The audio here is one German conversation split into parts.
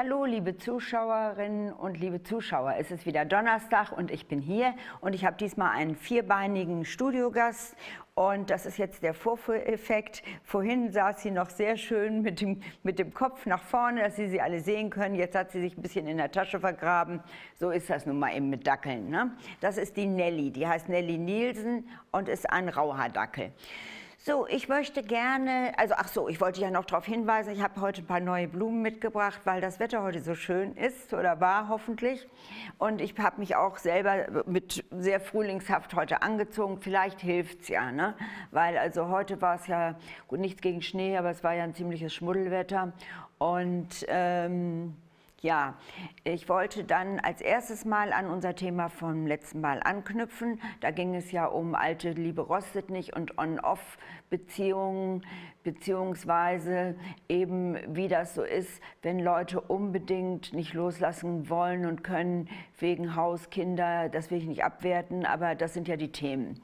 Hallo, liebe Zuschauerinnen und liebe Zuschauer. Es ist wieder Donnerstag und ich bin hier und ich habe diesmal einen vierbeinigen Studiogast und das ist jetzt der Vorführeffekt. Vorhin saß sie noch sehr schön mit dem, mit dem Kopf nach vorne, dass Sie sie alle sehen können. Jetzt hat sie sich ein bisschen in der Tasche vergraben. So ist das nun mal eben mit Dackeln. Ne? Das ist die Nelly. Die heißt Nelly Nielsen und ist ein Rauhaardackel. So, ich möchte gerne, also ach so, ich wollte ja noch darauf hinweisen, ich habe heute ein paar neue Blumen mitgebracht, weil das Wetter heute so schön ist oder war hoffentlich. Und ich habe mich auch selber mit sehr frühlingshaft heute angezogen. Vielleicht hilft es ja, ne? weil also heute war es ja, gut, nichts gegen Schnee, aber es war ja ein ziemliches Schmuddelwetter. Und ähm, ja, ich wollte dann als erstes Mal an unser Thema vom letzten Mal anknüpfen. Da ging es ja um alte Liebe rostet nicht und On-Off-Beziehungen, beziehungsweise eben wie das so ist, wenn Leute unbedingt nicht loslassen wollen und können wegen Haus, Kinder, das will ich nicht abwerten, aber das sind ja die Themen.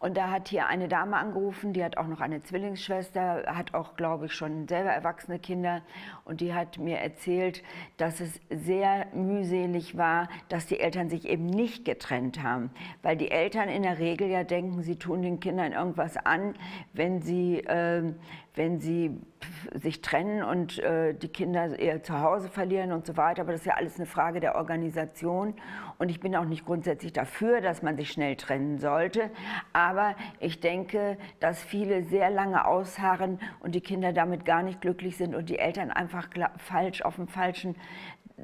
Und da hat hier eine Dame angerufen, die hat auch noch eine Zwillingsschwester, hat auch, glaube ich, schon selber erwachsene Kinder. Und die hat mir erzählt, dass es sehr mühselig war, dass die Eltern sich eben nicht getrennt haben. Weil die Eltern in der Regel ja denken, sie tun den Kindern irgendwas an, wenn sie, äh, wenn sie sich trennen und äh, die Kinder ihr Zuhause verlieren und so weiter. Aber das ist ja alles eine Frage der Organisation. Und ich bin auch nicht grundsätzlich dafür, dass man sich schnell trennen sollte. Aber ich denke, dass viele sehr lange ausharren und die Kinder damit gar nicht glücklich sind und die Eltern einfach falsch auf dem falschen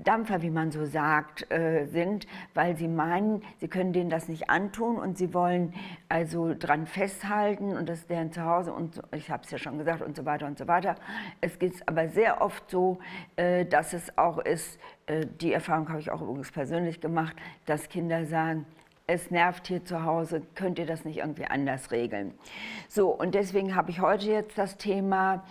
Dampfer, wie man so sagt, äh, sind, weil sie meinen, sie können denen das nicht antun und sie wollen also dran festhalten und das ist deren Zuhause und ich habe es ja schon gesagt und so weiter und so weiter. Es ist aber sehr oft so, äh, dass es auch ist, äh, die Erfahrung habe ich auch übrigens persönlich gemacht, dass Kinder sagen, es nervt hier zu Hause, könnt ihr das nicht irgendwie anders regeln? So, und deswegen habe ich heute jetzt das Thema,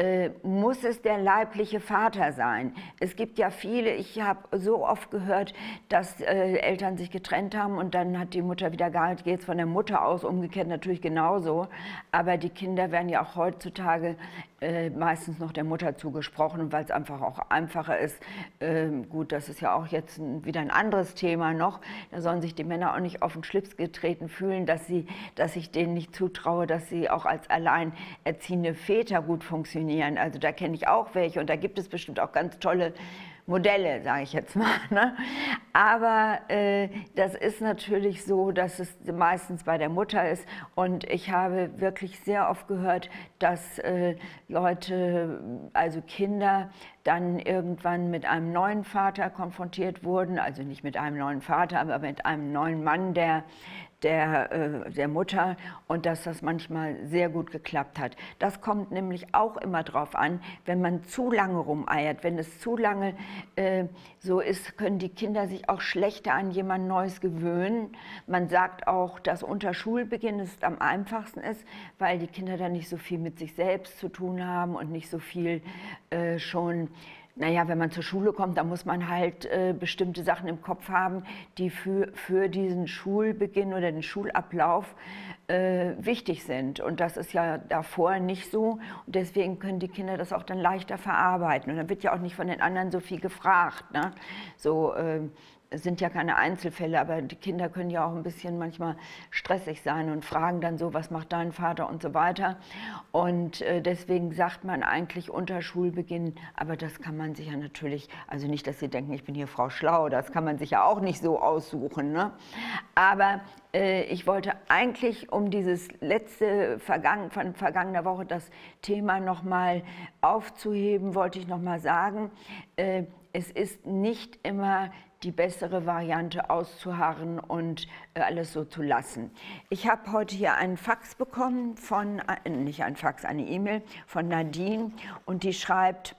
äh, muss es der leibliche Vater sein. Es gibt ja viele, ich habe so oft gehört, dass äh, Eltern sich getrennt haben und dann hat die Mutter wieder geheiratet, geht es von der Mutter aus, umgekehrt natürlich genauso. Aber die Kinder werden ja auch heutzutage äh, meistens noch der Mutter zugesprochen, weil es einfach auch einfacher ist. Ähm, gut, das ist ja auch jetzt ein, wieder ein anderes Thema noch. Da sollen sich die Männer auch nicht auf den Schlips getreten fühlen, dass, sie, dass ich denen nicht zutraue, dass sie auch als alleinerziehende Väter gut funktionieren funktionieren. Also da kenne ich auch welche und da gibt es bestimmt auch ganz tolle Modelle, sage ich jetzt mal. Ne? Aber äh, das ist natürlich so, dass es meistens bei der Mutter ist. Und ich habe wirklich sehr oft gehört, dass äh, Leute, also Kinder, dann irgendwann mit einem neuen Vater konfrontiert wurden. Also nicht mit einem neuen Vater, aber mit einem neuen Mann, der der, äh, der Mutter und dass das manchmal sehr gut geklappt hat. Das kommt nämlich auch immer darauf an, wenn man zu lange rumeiert, wenn es zu lange äh, so ist, können die Kinder sich auch schlechter an jemand Neues gewöhnen. Man sagt auch, dass unter Schulbeginn es am einfachsten ist, weil die Kinder dann nicht so viel mit sich selbst zu tun haben und nicht so viel äh, schon naja, wenn man zur Schule kommt, dann muss man halt äh, bestimmte Sachen im Kopf haben, die für, für diesen Schulbeginn oder den Schulablauf äh, wichtig sind. Und das ist ja davor nicht so. Und deswegen können die Kinder das auch dann leichter verarbeiten. Und dann wird ja auch nicht von den anderen so viel gefragt. Ne? So, äh, es sind ja keine Einzelfälle, aber die Kinder können ja auch ein bisschen manchmal stressig sein und fragen dann so, was macht dein Vater und so weiter. Und äh, deswegen sagt man eigentlich unter Schulbeginn, aber das kann man sich ja natürlich, also nicht, dass Sie denken, ich bin hier Frau Schlau, das kann man sich ja auch nicht so aussuchen. Ne? Aber äh, ich wollte eigentlich um dieses letzte Vergangen, von vergangener Woche das Thema nochmal aufzuheben, wollte ich nochmal sagen, äh, es ist nicht immer die bessere Variante auszuharren und äh, alles so zu lassen. Ich habe heute hier einen Fax bekommen von, äh, nicht ein Fax, eine E-Mail von Nadine und die schreibt,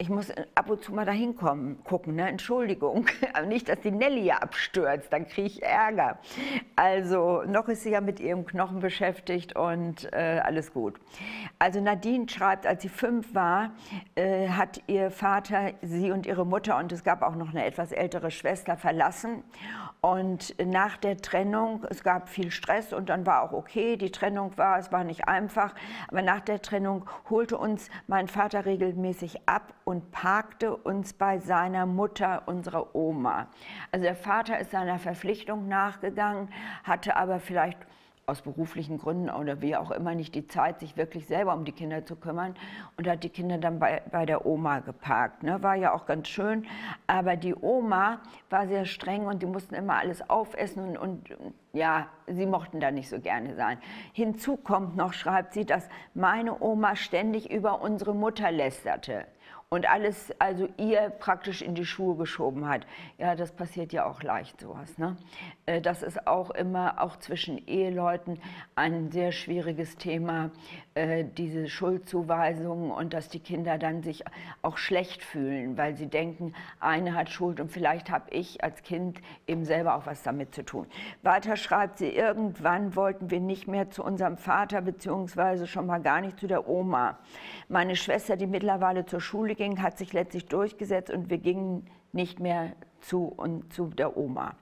ich muss ab und zu mal dahin kommen, gucken, ne? Entschuldigung, aber nicht, dass die Nelly ja abstürzt, dann kriege ich Ärger. Also noch ist sie ja mit ihrem Knochen beschäftigt und äh, alles gut. Also Nadine schreibt, als sie fünf war, äh, hat ihr Vater sie und ihre Mutter und es gab auch noch eine etwas ältere Schwester verlassen und nach der Trennung, es gab viel Stress und dann war auch okay, die Trennung war, es war nicht einfach, aber nach der Trennung holte uns mein Vater regelmäßig ab und parkte uns bei seiner Mutter, unserer Oma. Also der Vater ist seiner Verpflichtung nachgegangen, hatte aber vielleicht aus beruflichen Gründen oder wie auch immer nicht die Zeit, sich wirklich selber um die Kinder zu kümmern und hat die Kinder dann bei, bei der Oma geparkt. Ne? War ja auch ganz schön, aber die Oma war sehr streng und die mussten immer alles aufessen und, und ja, sie mochten da nicht so gerne sein. Hinzu kommt noch, schreibt sie, dass meine Oma ständig über unsere Mutter lästerte und alles also ihr praktisch in die Schuhe geschoben hat. Ja, das passiert ja auch leicht sowas. Ne? Äh, das ist auch immer, auch zwischen Eheleuten, ein sehr schwieriges Thema, äh, diese Schuldzuweisungen und dass die Kinder dann sich auch schlecht fühlen, weil sie denken, eine hat Schuld und vielleicht habe ich als Kind eben selber auch was damit zu tun. Weiter schreibt sie, irgendwann wollten wir nicht mehr zu unserem Vater beziehungsweise schon mal gar nicht zu der Oma. Meine Schwester, die mittlerweile zur Schule ging, hat sich letztlich durchgesetzt und wir gingen nicht mehr zu, und zu der Oma.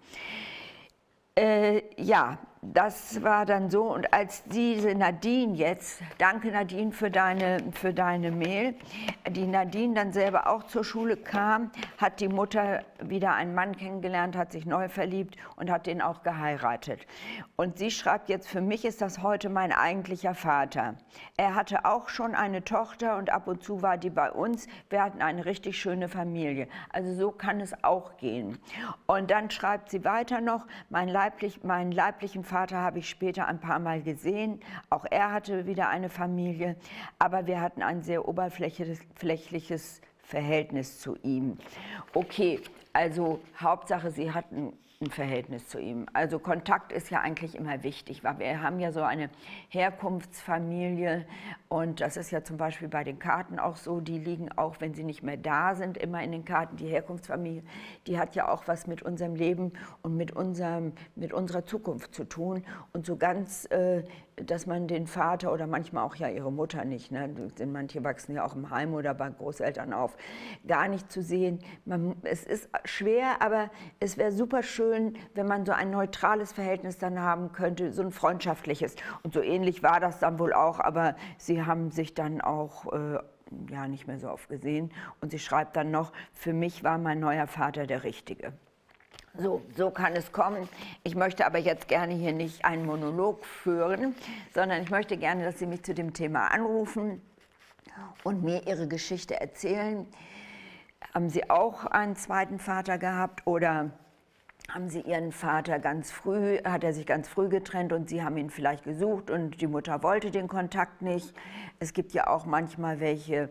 Äh, ja, das war dann so. Und als diese Nadine jetzt, danke Nadine für deine, für deine Mail, die Nadine dann selber auch zur Schule kam, hat die Mutter wieder einen Mann kennengelernt, hat sich neu verliebt und hat den auch geheiratet. Und sie schreibt jetzt, für mich ist das heute mein eigentlicher Vater. Er hatte auch schon eine Tochter und ab und zu war die bei uns. Wir hatten eine richtig schöne Familie. Also so kann es auch gehen. Und dann schreibt sie weiter noch, mein leiblich, meinen leiblichen Vater Vater habe ich später ein paar Mal gesehen. Auch er hatte wieder eine Familie, aber wir hatten ein sehr oberflächliches Verhältnis zu ihm. Okay, also Hauptsache, sie hatten ein Verhältnis zu ihm. Also Kontakt ist ja eigentlich immer wichtig, weil wir haben ja so eine Herkunftsfamilie und das ist ja zum Beispiel bei den Karten auch so, die liegen auch, wenn sie nicht mehr da sind, immer in den Karten. Die Herkunftsfamilie, die hat ja auch was mit unserem Leben und mit, unserem, mit unserer Zukunft zu tun. Und so ganz, äh, dass man den Vater oder manchmal auch ja ihre Mutter nicht, ne? manche wachsen ja auch im Heim oder bei Großeltern auf, gar nicht zu sehen. Man, es ist schwer, aber es wäre super schön, wenn man so ein neutrales Verhältnis dann haben könnte, so ein freundschaftliches. Und so ähnlich war das dann wohl auch, aber sie sie haben sich dann auch äh, ja, nicht mehr so oft gesehen. Und sie schreibt dann noch, für mich war mein neuer Vater der Richtige. So, so kann es kommen. Ich möchte aber jetzt gerne hier nicht einen Monolog führen, sondern ich möchte gerne, dass Sie mich zu dem Thema anrufen und mir Ihre Geschichte erzählen. Haben Sie auch einen zweiten Vater gehabt oder haben Sie Ihren Vater ganz früh, hat er sich ganz früh getrennt und Sie haben ihn vielleicht gesucht und die Mutter wollte den Kontakt nicht. Es gibt ja auch manchmal welche,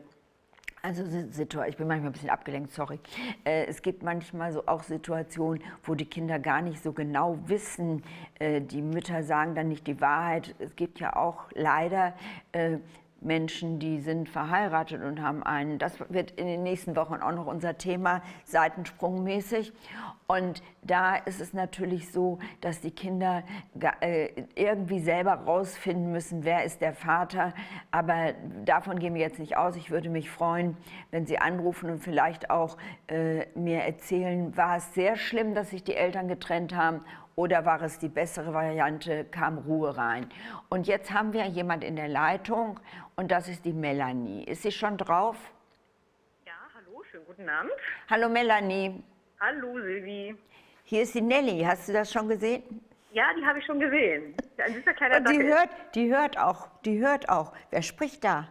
also ich bin manchmal ein bisschen abgelenkt, sorry. Äh, es gibt manchmal so auch Situationen, wo die Kinder gar nicht so genau wissen, äh, die Mütter sagen dann nicht die Wahrheit. Es gibt ja auch leider äh, Menschen, die sind verheiratet und haben einen, das wird in den nächsten Wochen auch noch unser Thema, seitensprungmäßig. Und da ist es natürlich so, dass die Kinder äh, irgendwie selber rausfinden müssen, wer ist der Vater. Aber davon gehen wir jetzt nicht aus. Ich würde mich freuen, wenn Sie anrufen und vielleicht auch äh, mir erzählen, war es sehr schlimm, dass sich die Eltern getrennt haben oder war es die bessere Variante, kam Ruhe rein. Und jetzt haben wir jemand in der Leitung und das ist die Melanie. Ist sie schon drauf? Ja, hallo, schönen guten Abend. Hallo Melanie. Hallo Silvi. Hier ist die Nelly, hast du das schon gesehen? Ja, die habe ich schon gesehen. Ein süßer kleiner und die hört, die hört auch, die hört auch. Wer spricht da?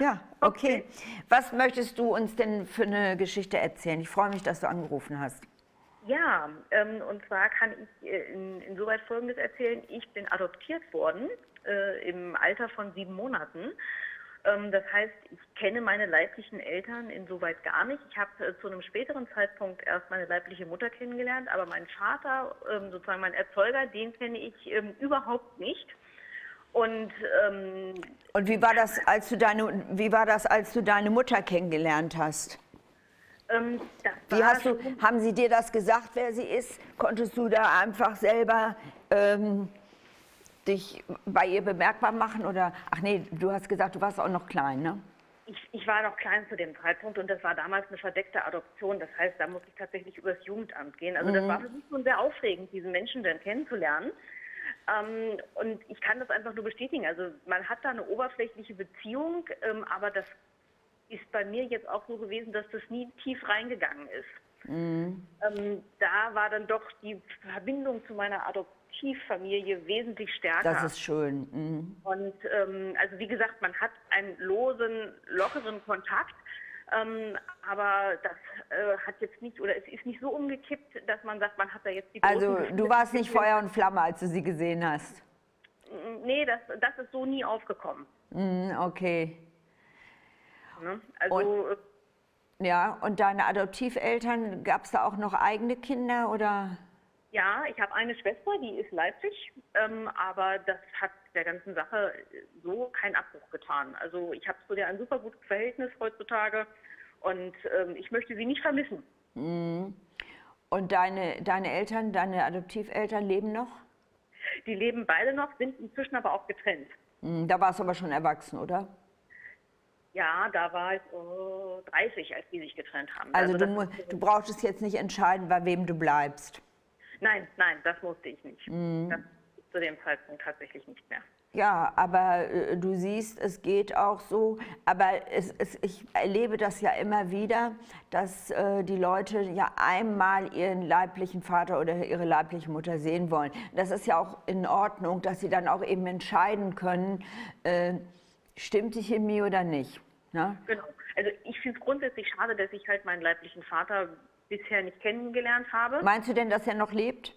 Ja, okay. okay. Was möchtest du uns denn für eine Geschichte erzählen? Ich freue mich, dass du angerufen hast. Ja, ähm, und zwar kann ich äh, in, insoweit Folgendes erzählen. Ich bin adoptiert worden äh, im Alter von sieben Monaten. Ähm, das heißt, ich kenne meine leiblichen Eltern insoweit gar nicht. Ich habe äh, zu einem späteren Zeitpunkt erst meine leibliche Mutter kennengelernt, aber meinen Vater, ähm, sozusagen meinen Erzeuger, den kenne ich ähm, überhaupt nicht. Und, ähm, und wie war das, als du deine, wie war das, als du deine Mutter kennengelernt hast? Ähm, Wie hast du, haben Sie dir das gesagt, wer sie ist? Konntest du da einfach selber ähm, dich bei ihr bemerkbar machen? Oder, ach nee, du hast gesagt, du warst auch noch klein, ne? Ich, ich, war noch klein zu dem Zeitpunkt und das war damals eine verdeckte Adoption. Das heißt, da musste ich tatsächlich übers Jugendamt gehen. Also mhm. das war für mich schon sehr aufregend, diesen Menschen dann kennenzulernen. Ähm, und ich kann das einfach nur bestätigen. Also man hat da eine oberflächliche Beziehung, ähm, aber das ist bei mir jetzt auch so gewesen, dass das nie tief reingegangen ist. Mhm. Ähm, da war dann doch die Verbindung zu meiner Adoptivfamilie wesentlich stärker. Das ist schön. Mhm. Und ähm, also wie gesagt, man hat einen losen, lockeren Kontakt. Ähm, aber das äh, hat jetzt nicht, oder es ist nicht so umgekippt, dass man sagt, man hat da jetzt die Also du warst nicht Feuer und Flamme, als du sie gesehen hast? Nee, das, das ist so nie aufgekommen. Mm, okay. Ne? Also, und, äh, ja, und deine Adoptiveltern, gab es da auch noch eigene Kinder oder? Ja, ich habe eine Schwester, die ist Leipzig, ähm, aber das hat der ganzen Sache so keinen Abbruch getan. Also ich habe zu der ein super gutes Verhältnis heutzutage und ähm, ich möchte sie nicht vermissen. Mm. Und deine, deine Eltern, deine Adoptiveltern leben noch? Die leben beide noch, sind inzwischen aber auch getrennt. Mm, da warst du aber schon erwachsen, oder? Ja, da war ich oh, 30, als die sich getrennt haben. Also, also du, du brauchtest jetzt nicht entscheiden, bei wem du bleibst. Nein, nein, das musste ich nicht. Mm. Das zu dem Zeitpunkt tatsächlich nicht mehr. Ja, aber äh, du siehst, es geht auch so. Aber es, es, ich erlebe das ja immer wieder, dass äh, die Leute ja einmal ihren leiblichen Vater oder ihre leibliche Mutter sehen wollen. Das ist ja auch in Ordnung, dass sie dann auch eben entscheiden können, äh, stimmt die Chemie oder nicht. Ne? Genau. Also ich finde es grundsätzlich schade, dass ich halt meinen leiblichen Vater bisher nicht kennengelernt habe. Meinst du denn, dass er noch lebt?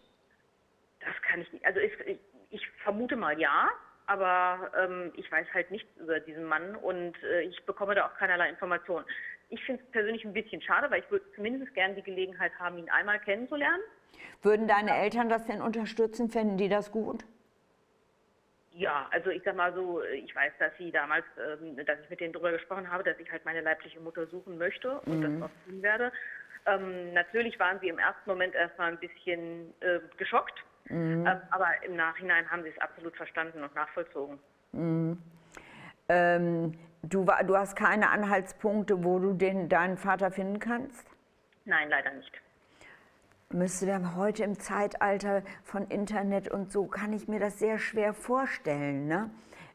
Das kann ich nicht. Also ich, ich, ich vermute mal ja, aber ähm, ich weiß halt nichts über diesen Mann und äh, ich bekomme da auch keinerlei Informationen. Ich finde es persönlich ein bisschen schade, weil ich würde zumindest gerne die Gelegenheit haben, ihn einmal kennenzulernen. Würden deine Eltern das denn unterstützen? Fänden die das gut? Ja, also ich sag mal so, ich weiß, dass sie damals, ähm, dass ich mit denen darüber gesprochen habe, dass ich halt meine leibliche Mutter suchen möchte und mhm. das auch tun werde. Ähm, natürlich waren sie im ersten Moment erstmal ein bisschen äh, geschockt, mhm. ähm, aber im Nachhinein haben sie es absolut verstanden und nachvollzogen. Mhm. Ähm, du, du hast keine Anhaltspunkte, wo du den, deinen Vater finden kannst? Nein, leider nicht. Müsste dann heute im Zeitalter von Internet und so, kann ich mir das sehr schwer vorstellen. Ne?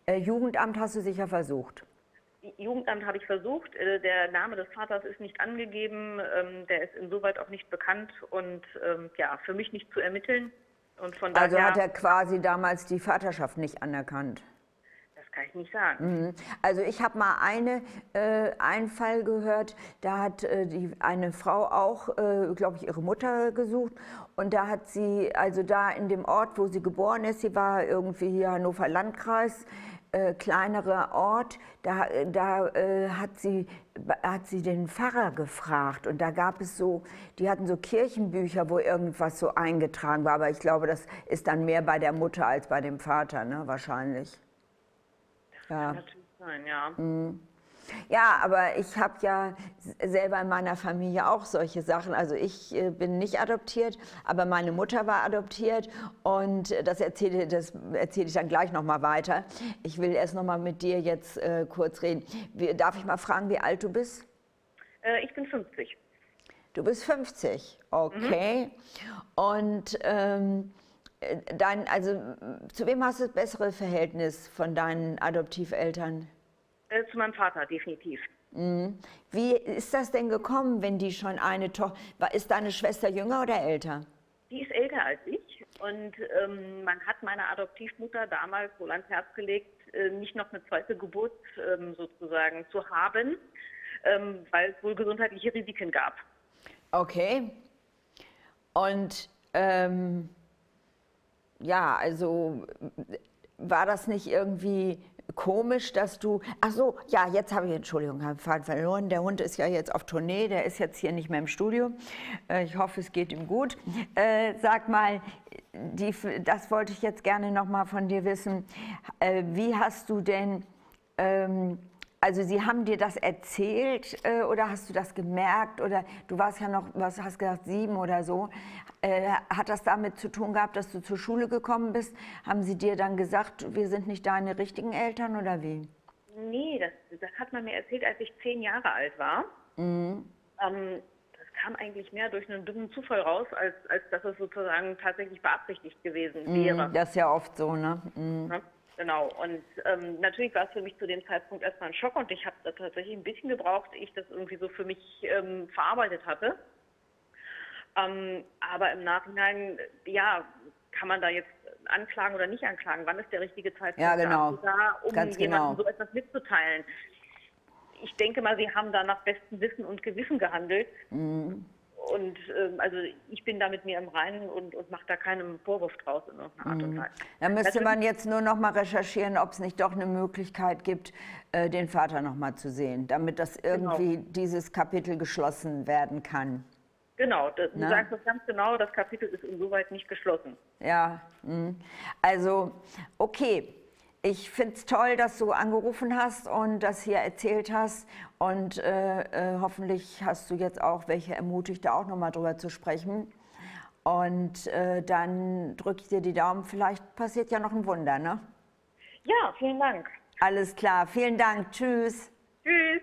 Äh, Jugendamt hast du sicher versucht. Jugendamt habe ich versucht. Äh, der Name des Vaters ist nicht angegeben. Ähm, der ist insoweit auch nicht bekannt und ähm, ja, für mich nicht zu ermitteln. Und von also hat er quasi damals die Vaterschaft nicht anerkannt? Kann ich nicht sagen. Mhm. Also ich habe mal eine, äh, einen Fall gehört, da hat äh, die, eine Frau auch, äh, glaube ich, ihre Mutter gesucht und da hat sie, also da in dem Ort, wo sie geboren ist, sie war irgendwie hier Hannover Landkreis, äh, kleinerer Ort, da, da äh, hat, sie, hat sie den Pfarrer gefragt und da gab es so, die hatten so Kirchenbücher, wo irgendwas so eingetragen war, aber ich glaube, das ist dann mehr bei der Mutter als bei dem Vater, ne, wahrscheinlich. Ja. kann natürlich sein, ja. Mhm. Ja, aber ich habe ja selber in meiner Familie auch solche Sachen. Also ich äh, bin nicht adoptiert, aber meine Mutter war adoptiert und das erzähle, das erzähle ich dann gleich nochmal weiter. Ich will erst nochmal mit dir jetzt äh, kurz reden. Wie, darf ich mal fragen, wie alt du bist? Äh, ich bin 50. Du bist 50, okay. Mhm. Und ähm, dein, also zu wem hast du das bessere Verhältnis von deinen Adoptiveltern? Äh, zu meinem Vater, definitiv. Mhm. Wie ist das denn gekommen, wenn die schon eine Tochter, ist deine Schwester jünger oder älter? Die ist älter als ich und ähm, man hat meiner Adoptivmutter damals wohl ans Herz gelegt, äh, nicht noch eine zweite Geburt ähm, sozusagen zu haben, ähm, weil es wohl gesundheitliche Risiken gab. Okay. Und ähm, ja, also war das nicht irgendwie komisch, dass du. Ach so, ja, jetzt habe ich, Entschuldigung, habe Faden verloren. Der Hund ist ja jetzt auf Tournee, der ist jetzt hier nicht mehr im Studio. Äh, ich hoffe, es geht ihm gut. Äh, sag mal, die, das wollte ich jetzt gerne noch mal von dir wissen. Äh, wie hast du denn. Ähm, also Sie haben dir das erzählt äh, oder hast du das gemerkt oder du warst ja noch, was hast gesagt, sieben oder so. Äh, hat das damit zu tun gehabt, dass du zur Schule gekommen bist? Haben sie dir dann gesagt, wir sind nicht deine richtigen Eltern oder wie? Nee, das, das hat man mir erzählt, als ich zehn Jahre alt war. Mhm. Ähm, das kam eigentlich mehr durch einen dummen Zufall raus, als, als dass es sozusagen tatsächlich beabsichtigt gewesen mhm, wäre. Das ist ja oft so, ne? Mhm. Ja. Genau, und ähm, natürlich war es für mich zu dem Zeitpunkt erstmal ein Schock und ich habe da tatsächlich ein bisschen gebraucht, ich das irgendwie so für mich ähm, verarbeitet hatte. Ähm, aber im Nachhinein, ja, kann man da jetzt anklagen oder nicht anklagen? Wann ist der richtige Zeitpunkt ja, genau. da, um Ganz jemandem genau. so etwas mitzuteilen? Ich denke mal, Sie haben da nach bestem Wissen und Gewissen gehandelt. Mhm. Und ähm, also ich bin da mit mir im Reinen und, und mache da keinen Vorwurf draus in irgendeiner Art und Mhm. Weise. Da müsste Natürlich- man jetzt nur noch mal recherchieren, ob es nicht doch eine Möglichkeit gibt, äh, den Vater noch mal zu sehen, damit das Genau. irgendwie dieses Kapitel geschlossen werden kann. Genau, das, du Ne? sagst das ganz genau, das Kapitel ist insoweit nicht geschlossen. Ja, mm. also okay. Ich finde es toll, dass du angerufen hast und das hier erzählt hast. Und äh, äh, hoffentlich hast du jetzt auch welche ermutigt, da auch nochmal drüber zu sprechen. Und äh, dann drücke ich dir die Daumen. Vielleicht passiert ja noch ein Wunder, ne? Ja, vielen Dank. Alles klar. Vielen Dank. Tschüss. Tschüss.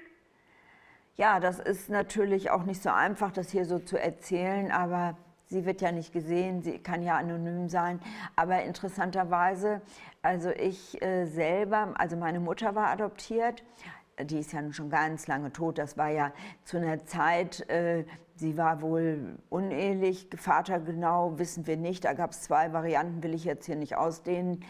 Ja, das ist natürlich auch nicht so einfach, das hier so zu erzählen, aber sie wird ja nicht gesehen, sie kann ja anonym sein. Aber interessanterweise, also ich äh, selber, also meine Mutter war adoptiert, die ist ja nun schon ganz lange tot, das war ja zu einer Zeit, äh, sie war wohl unehelich, Vater genau wissen wir nicht, da gab es zwei Varianten, will ich jetzt hier nicht ausdehnen,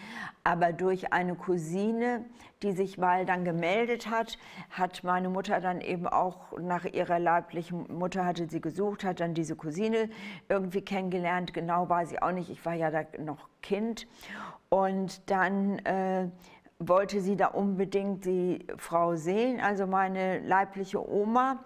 aber durch eine Cousine, die sich mal dann gemeldet hat, hat meine Mutter dann eben auch nach ihrer leiblichen Mutter hatte sie gesucht, hat dann diese Cousine irgendwie kennengelernt, genau weiß ich auch nicht, ich war ja da noch Kind. Und dann äh, wollte sie da unbedingt die Frau sehen, also meine leibliche Oma.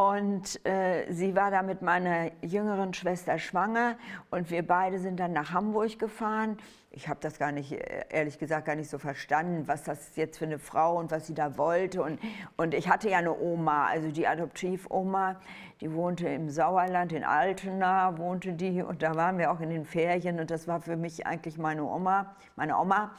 Und äh, sie war da mit meiner jüngeren Schwester schwanger und wir beide sind dann nach Hamburg gefahren. Ich habe das gar nicht, äh, ehrlich gesagt, gar nicht so verstanden, was das jetzt für eine Frau und was sie da wollte. Und, und ich hatte ja eine Oma, also die Adoptivoma, die wohnte im Sauerland, in Altena wohnte die und da waren wir auch in den Ferien und das war für mich eigentlich meine Oma, meine Oma.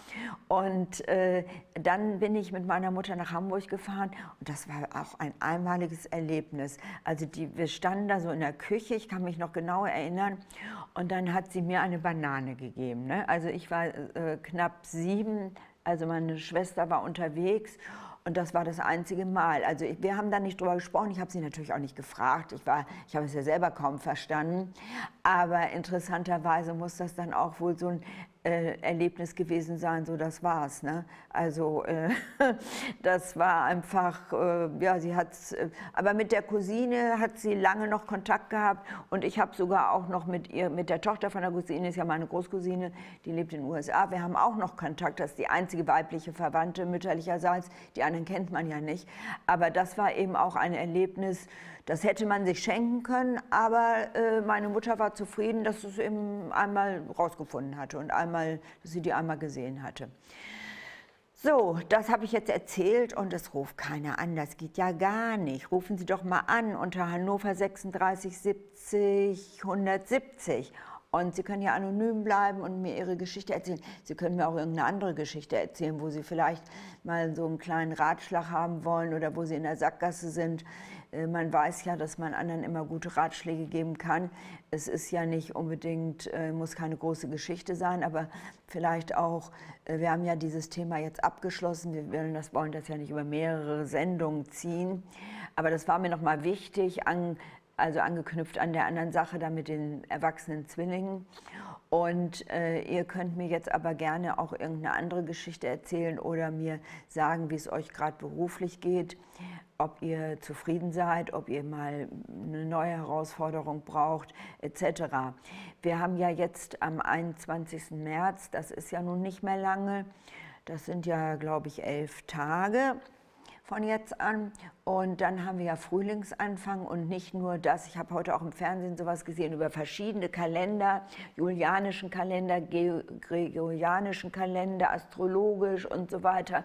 Und äh, dann bin ich mit meiner Mutter nach Hamburg gefahren und das war auch ein einmaliges Erlebnis. Also die, wir standen da so in der Küche, ich kann mich noch genau erinnern und dann hat sie mir eine Banane gegeben. Ne? Also ich war äh, knapp sieben, also meine Schwester war unterwegs und das war das einzige Mal. Also wir haben da nicht drüber gesprochen. Ich habe sie natürlich auch nicht gefragt. Ich, ich habe es ja selber kaum verstanden. Aber interessanterweise muss das dann auch wohl so ein äh, Erlebnis gewesen sein. So, das war's. Ne? Also äh, das war einfach, äh, ja, sie hat, äh, aber mit der Cousine hat sie lange noch Kontakt gehabt und ich habe sogar auch noch mit ihr, mit der Tochter von der Cousine, ist ja meine Großcousine, die lebt in den USA. Wir haben auch noch Kontakt. Das ist die einzige weibliche Verwandte mütterlicherseits. Die anderen kennt man ja nicht. Aber das war eben auch ein Erlebnis. Das hätte man sich schenken können, aber äh, meine Mutter war zufrieden, dass sie es eben einmal rausgefunden hatte und einmal, dass sie die einmal gesehen hatte. So, das habe ich jetzt erzählt und es ruft keiner an. Das geht ja gar nicht. Rufen Sie doch mal an unter Hannover 36 70 170. Und Sie können ja anonym bleiben und mir Ihre Geschichte erzählen. Sie können mir auch irgendeine andere Geschichte erzählen, wo Sie vielleicht mal so einen kleinen Ratschlag haben wollen oder wo Sie in der Sackgasse sind. Äh, Man weiß ja, dass man anderen immer gute Ratschläge geben kann. Es ist ja nicht unbedingt, äh, muss keine große Geschichte sein, aber vielleicht auch, äh, wir haben ja dieses Thema jetzt abgeschlossen. Wir wollen das, wollen das ja nicht über mehrere Sendungen ziehen. Aber das war mir nochmal wichtig, an, also angeknüpft an der anderen Sache da mit den erwachsenen Zwillingen. Und äh, ihr könnt mir jetzt aber gerne auch irgendeine andere Geschichte erzählen oder mir sagen, wie es euch gerade beruflich geht, ob ihr zufrieden seid, ob ihr mal eine neue Herausforderung braucht, etc. Wir haben ja jetzt am 21. März, das ist ja nun nicht mehr lange, das sind ja, glaube ich, elf Tage von jetzt an. Und dann haben wir ja Frühlingsanfang und nicht nur das. Ich habe heute auch im Fernsehen sowas gesehen über verschiedene Kalender, julianischen Kalender, gregorianischen Kalender, astrologisch und so weiter.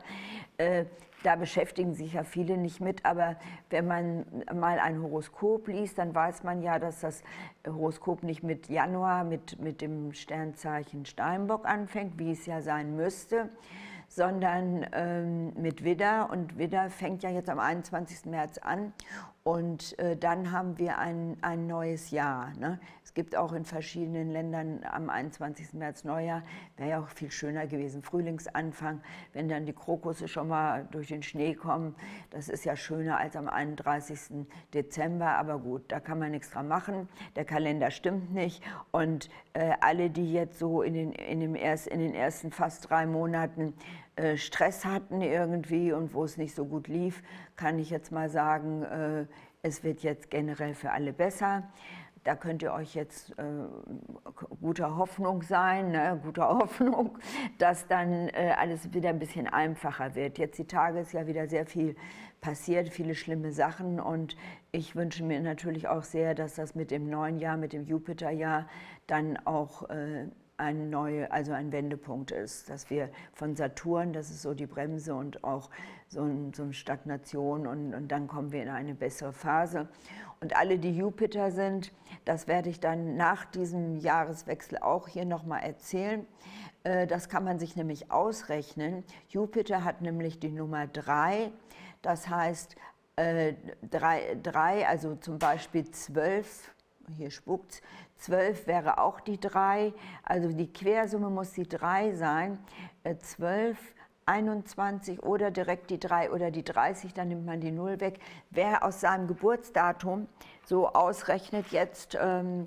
Äh, da beschäftigen sich ja viele nicht mit, aber wenn man mal ein Horoskop liest, dann weiß man ja, dass das Horoskop nicht mit Januar, mit, mit dem Sternzeichen Steinbock anfängt, wie es ja sein müsste, sondern ähm, mit Widder. Und Widder fängt ja jetzt am 21. März an. Und äh, dann haben wir ein, ein neues Jahr. Ne? Es gibt auch in verschiedenen Ländern am 21. März Neujahr, wäre ja auch viel schöner gewesen, Frühlingsanfang, wenn dann die Krokusse schon mal durch den Schnee kommen. Das ist ja schöner als am 31. Dezember, aber gut, da kann man nichts dran machen. Der Kalender stimmt nicht. Und äh, alle, die jetzt so in den, in, dem erst, in den ersten fast drei Monaten Stress hatten irgendwie und wo es nicht so gut lief, kann ich jetzt mal sagen, äh, es wird jetzt generell für alle besser. Da könnt ihr euch jetzt äh, guter Hoffnung sein, ne? guter Hoffnung, dass dann äh, alles wieder ein bisschen einfacher wird. Jetzt die Tage ist ja wieder sehr viel passiert, viele schlimme Sachen und ich wünsche mir natürlich auch sehr, dass das mit dem neuen Jahr, mit dem Jupiterjahr dann auch äh, ein neue, also ein Wendepunkt ist, dass wir von Saturn, das ist so die Bremse und auch so, ein, so eine Stagnation und, und dann kommen wir in eine bessere Phase. Und alle, die Jupiter sind, das werde ich dann nach diesem Jahreswechsel auch hier nochmal erzählen. Äh, das kann man sich nämlich ausrechnen. Jupiter hat nämlich die Nummer 3, das heißt 3, äh, also zum Beispiel 12 hier spuckt 12 wäre auch die 3, also die Quersumme muss die 3 sein. 12, äh, 21 oder direkt die 3 oder die 30, dann nimmt man die 0 weg. Wer aus seinem Geburtsdatum so ausrechnet jetzt, ähm,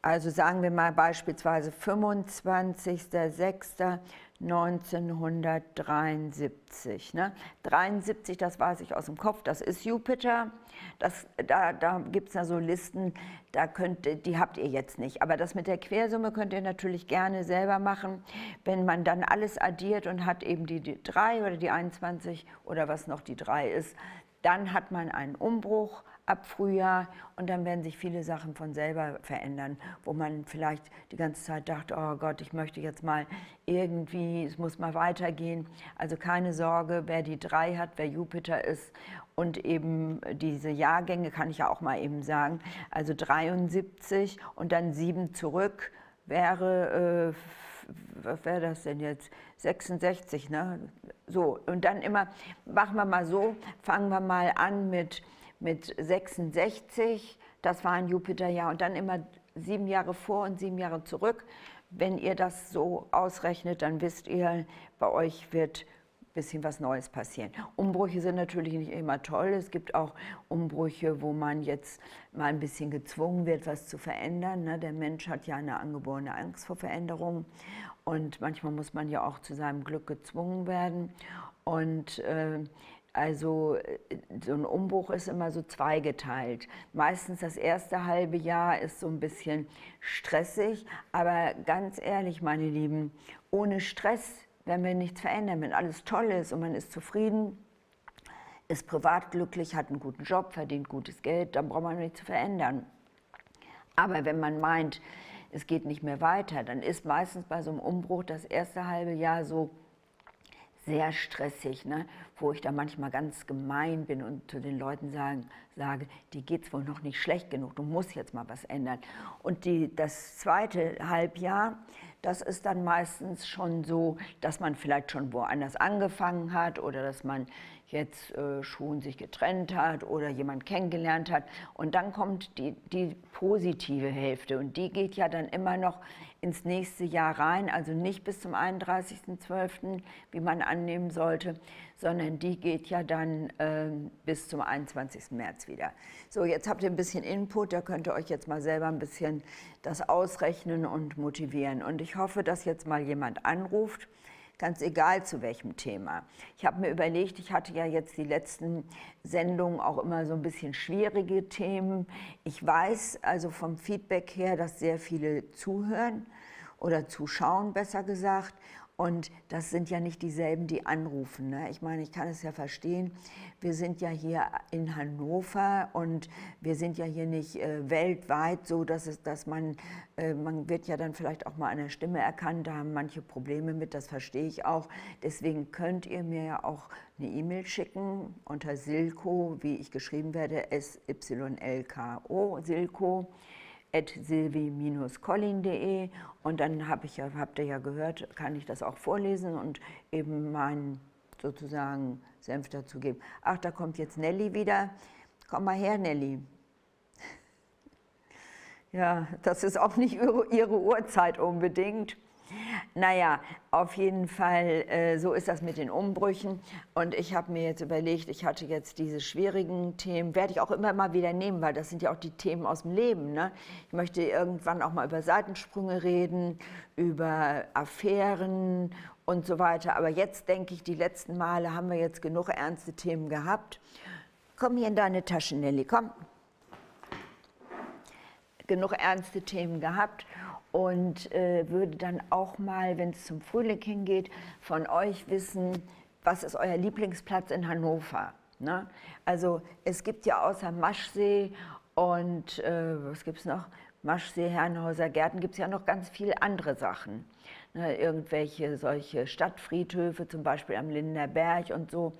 also sagen wir mal beispielsweise 25.06. 1973. Ne? 73, das weiß ich aus dem Kopf, das ist Jupiter. Das, da da gibt es ja so Listen, da könnt, die habt ihr jetzt nicht. Aber das mit der Quersumme könnt ihr natürlich gerne selber machen. Wenn man dann alles addiert und hat eben die, die 3 oder die 21 oder was noch die 3 ist, dann hat man einen Umbruch, ab Frühjahr und dann werden sich viele Sachen von selber verändern, wo man vielleicht die ganze Zeit dachte, oh Gott, ich möchte jetzt mal irgendwie, es muss mal weitergehen. Also keine Sorge, wer die drei hat, wer Jupiter ist und eben diese Jahrgänge kann ich ja auch mal eben sagen, also 73 und dann sieben zurück wäre, äh, was wäre das denn jetzt? 66, ne? So, und dann immer, machen wir mal so, fangen wir mal an mit mit 66, das war ein Jupiterjahr, und dann immer sieben Jahre vor und sieben Jahre zurück. Wenn ihr das so ausrechnet, dann wisst ihr, bei euch wird ein bisschen was Neues passieren. Umbrüche sind natürlich nicht immer toll. Es gibt auch Umbrüche, wo man jetzt mal ein bisschen gezwungen wird, was zu verändern. Ne? Der Mensch hat ja eine angeborene Angst vor Veränderungen und manchmal muss man ja auch zu seinem Glück gezwungen werden. Und äh, also äh, so ein Umbruch ist immer so zweigeteilt. Meistens das erste halbe Jahr ist so ein bisschen stressig, aber ganz ehrlich, meine Lieben, ohne Stress werden wir nichts verändern. Wenn alles toll ist und man ist zufrieden, ist privat glücklich, hat einen guten Job, verdient gutes Geld, dann braucht man nichts zu verändern. Aber wenn man meint, es geht nicht mehr weiter, dann ist meistens bei so einem Umbruch das erste halbe Jahr so sehr stressig, ne? wo ich da manchmal ganz gemein bin und zu den Leuten sagen, sage, die geht es wohl noch nicht schlecht genug, du musst jetzt mal was ändern. Und die, das zweite Halbjahr, das ist dann meistens schon so, dass man vielleicht schon woanders angefangen hat oder dass man jetzt äh, schon sich getrennt hat oder jemand kennengelernt hat. Und dann kommt die, die positive Hälfte und die geht ja dann immer noch ins nächste Jahr rein, also nicht bis zum 31.12., wie man annehmen sollte, sondern die geht ja dann äh, bis zum 21. März wieder. So, jetzt habt ihr ein bisschen Input, da könnt ihr euch jetzt mal selber ein bisschen das ausrechnen und motivieren. Und ich hoffe, dass jetzt mal jemand anruft, ganz egal zu welchem Thema. Ich habe mir überlegt, ich hatte ja jetzt die letzten Sendungen auch immer so ein bisschen schwierige Themen. Ich weiß also vom Feedback her, dass sehr viele zuhören oder zuschauen, besser gesagt. Und das sind ja nicht dieselben, die anrufen. Ne? Ich meine, ich kann es ja verstehen. Wir sind ja hier in Hannover und wir sind ja hier nicht äh, weltweit so, dass, es, dass man, äh, man wird ja dann vielleicht auch mal an der Stimme erkannt. Da haben manche Probleme mit, das verstehe ich auch. Deswegen könnt ihr mir ja auch eine E-Mail schicken unter Silko, wie ich geschrieben werde, S-Y-L-K-O, Silko silvi-collin.de und dann hab ich ja, habt ihr ja gehört, kann ich das auch vorlesen und eben meinen sozusagen Senf dazu geben. Ach, da kommt jetzt Nelly wieder. Komm mal her, Nelly. Ja, das ist auch nicht ihre, ihre Uhrzeit unbedingt. Naja, auf jeden Fall, äh, so ist das mit den Umbrüchen. Und ich habe mir jetzt überlegt, ich hatte jetzt diese schwierigen Themen, werde ich auch immer mal wieder nehmen, weil das sind ja auch die Themen aus dem Leben. Ne? Ich möchte irgendwann auch mal über Seitensprünge reden, über Affären und so weiter. Aber jetzt denke ich, die letzten Male haben wir jetzt genug ernste Themen gehabt. Komm hier in deine Tasche, Nelly, komm. Genug ernste Themen gehabt und äh, würde dann auch mal, wenn es zum Frühling hingeht, von euch wissen, was ist euer Lieblingsplatz in Hannover? Ne? Also es gibt ja außer Maschsee und äh, was gibt es noch? Maschsee, Herrenhauser Gärten gibt es ja noch ganz viele andere Sachen. Ne? Irgendwelche solche Stadtfriedhöfe, zum Beispiel am Lindener Berg und so.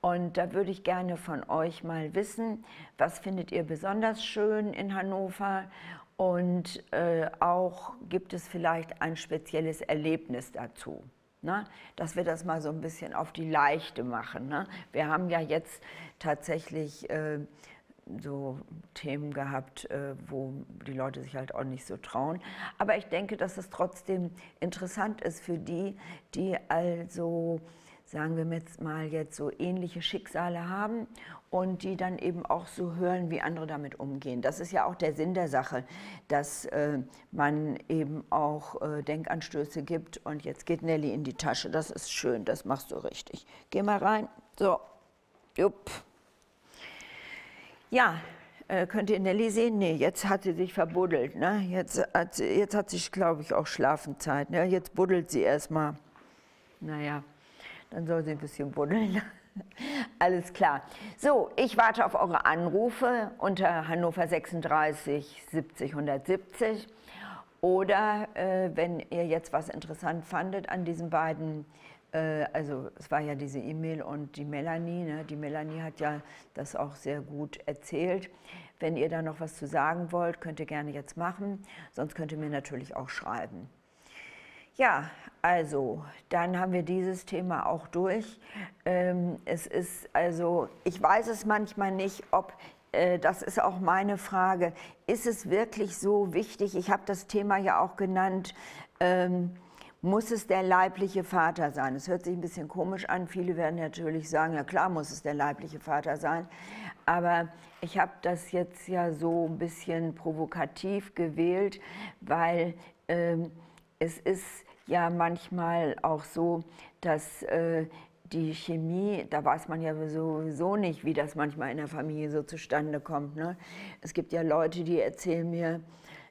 Und da würde ich gerne von euch mal wissen, was findet ihr besonders schön in Hannover und äh, auch gibt es vielleicht ein spezielles Erlebnis dazu. Ne? Dass wir das mal so ein bisschen auf die Leichte machen. Ne? Wir haben ja jetzt tatsächlich äh, so Themen gehabt, äh, wo die Leute sich halt auch nicht so trauen. Aber ich denke, dass es trotzdem interessant ist für die, die also sagen wir jetzt mal jetzt so ähnliche Schicksale haben und die dann eben auch so hören, wie andere damit umgehen. Das ist ja auch der Sinn der Sache, dass äh, man eben auch äh, Denkanstöße gibt und jetzt geht Nelly in die Tasche. Das ist schön, das machst du richtig. Geh mal rein. So, jupp. Ja, äh, könnt ihr Nelly sehen? Nee, jetzt hat sie sich verbuddelt. Ne? Jetzt, hat sie, jetzt hat sie, glaube ich, auch Schlafenzeit. Ne? Jetzt buddelt sie erstmal. Naja dann soll sie ein bisschen buddeln. Alles klar. So, ich warte auf eure Anrufe unter Hannover 36 70 170. Oder äh, wenn ihr jetzt was interessant fandet an diesen beiden, äh, also es war ja diese E-Mail und die Melanie, ne? die Melanie hat ja das auch sehr gut erzählt. Wenn ihr da noch was zu sagen wollt, könnt ihr gerne jetzt machen, sonst könnt ihr mir natürlich auch schreiben. Ja, also, dann haben wir dieses Thema auch durch. Ähm, es ist also, ich weiß es manchmal nicht, ob äh, das ist auch meine Frage. Ist es wirklich so wichtig? Ich habe das Thema ja auch genannt. Ähm, muss es der leibliche Vater sein? Es hört sich ein bisschen komisch an. Viele werden natürlich sagen, ja klar muss es der leibliche Vater sein. Aber ich habe das jetzt ja so ein bisschen provokativ gewählt, weil ähm, es ist ja manchmal auch so, dass äh, die Chemie, da weiß man ja sowieso nicht, wie das manchmal in der Familie so zustande kommt. Ne? Es gibt ja Leute, die erzählen mir,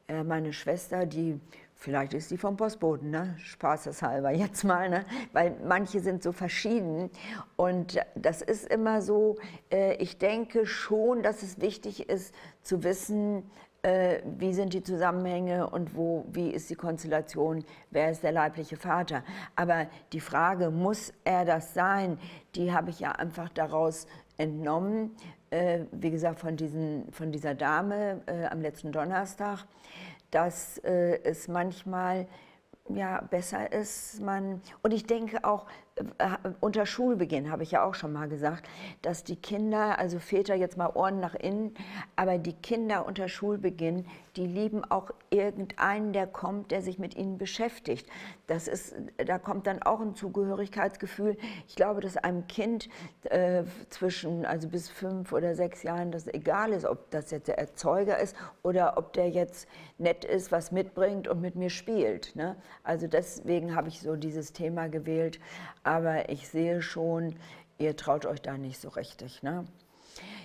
äh, meine Schwester, die Vielleicht ist die vom Postboten, ne? spaßeshalber jetzt mal, ne? weil manche sind so verschieden. Und das ist immer so, äh, ich denke schon, dass es wichtig ist zu wissen, wie sind die Zusammenhänge und wo, wie ist die Konstellation, wer ist der leibliche Vater. Aber die Frage, muss er das sein, die habe ich ja einfach daraus entnommen, äh, wie gesagt, von, diesen, von dieser Dame äh, am letzten Donnerstag, dass äh, es manchmal ja, besser ist man, und ich denke auch, äh, unter Schulbeginn habe ich ja auch schon mal gesagt, dass die Kinder, also Väter jetzt mal Ohren nach innen, aber die Kinder unter Schulbeginn, die lieben auch irgendeinen, der kommt, der sich mit ihnen beschäftigt. Das ist, da kommt dann auch ein Zugehörigkeitsgefühl. Ich glaube, dass einem Kind äh, zwischen, also bis fünf oder sechs Jahren, das egal ist, ob das jetzt der Erzeuger ist oder ob der jetzt nett ist, was mitbringt und mit mir spielt. Ne? Also deswegen habe ich so dieses Thema gewählt aber ich sehe schon, ihr traut euch da nicht so richtig. Ne?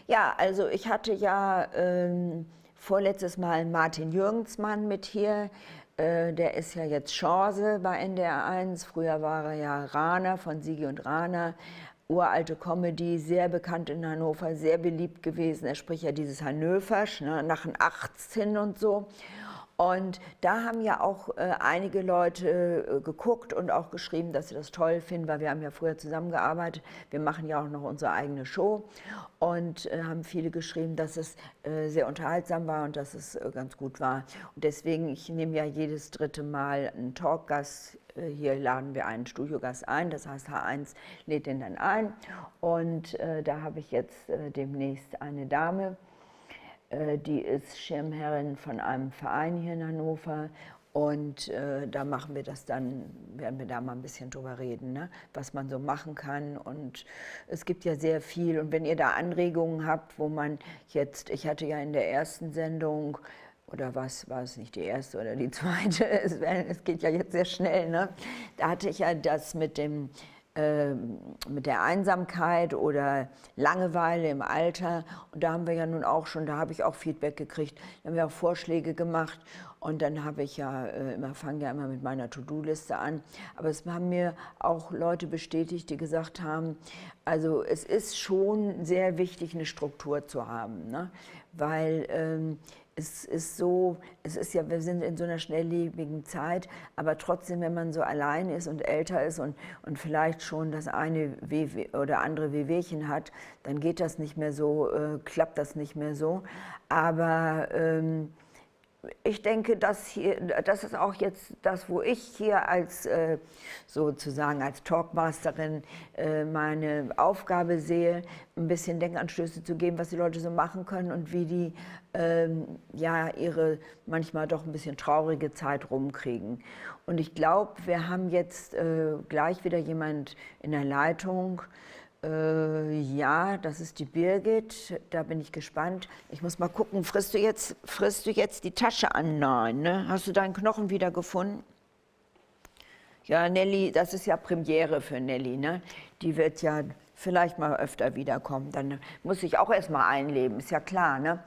Ja, also ich hatte ja ähm, vorletztes Mal Martin Jürgensmann mit hier. Äh, der ist ja jetzt Chance bei NDR 1. Früher war er ja Rana von Sigi und Rana. Uralte Comedy, sehr bekannt in Hannover, sehr beliebt gewesen. Er spricht ja dieses Hannöversch, ne, nach den 18 und so. Und da haben ja auch äh, einige Leute äh, geguckt und auch geschrieben, dass sie das toll finden, weil wir haben ja früher zusammengearbeitet. Wir machen ja auch noch unsere eigene Show und äh, haben viele geschrieben, dass es äh, sehr unterhaltsam war und dass es äh, ganz gut war. Und deswegen, ich nehme ja jedes dritte Mal einen Talkgast äh, hier laden wir einen Studiogast ein, das heißt H1 lädt den dann ein und äh, da habe ich jetzt äh, demnächst eine Dame, die ist Schirmherrin von einem Verein hier in Hannover und äh, da machen wir das dann, werden wir da mal ein bisschen drüber reden, ne? was man so machen kann. Und es gibt ja sehr viel. Und wenn ihr da Anregungen habt, wo man jetzt, ich hatte ja in der ersten Sendung, oder was war es nicht die erste oder die zweite, es, es geht ja jetzt sehr schnell, ne? da hatte ich ja das mit dem mit der Einsamkeit oder Langeweile im Alter. Und da haben wir ja nun auch schon, da habe ich auch Feedback gekriegt, da haben wir auch Vorschläge gemacht. Und dann habe ich ja äh, immer, fange ja immer mit meiner To-Do-Liste an. Aber es haben mir auch Leute bestätigt, die gesagt haben, also es ist schon sehr wichtig, eine Struktur zu haben. Ne? Weil ähm, es ist so, es ist ja, wir sind in so einer schnelllebigen Zeit, aber trotzdem, wenn man so allein ist und älter ist und, und vielleicht schon das eine WW oder andere Wehwehchen hat, dann geht das nicht mehr so, äh, klappt das nicht mehr so. Aber ähm, ich denke, das, hier, das ist auch jetzt das, wo ich hier als äh, sozusagen als Talkmasterin äh, meine Aufgabe sehe, ein bisschen Denkanstöße zu geben, was die Leute so machen können und wie die ähm, ja ihre manchmal doch ein bisschen traurige Zeit rumkriegen. Und ich glaube, wir haben jetzt äh, gleich wieder jemand in der Leitung, äh, ja, das ist die Birgit. Da bin ich gespannt. Ich muss mal gucken, frisst du jetzt, frisst du jetzt die Tasche an? Nein, ne? Hast du deinen Knochen wieder gefunden? Ja, Nelly, das ist ja Premiere für Nelly, ne? Die wird ja vielleicht mal öfter wiederkommen. Dann muss ich auch erst mal einleben, ist ja klar, ne?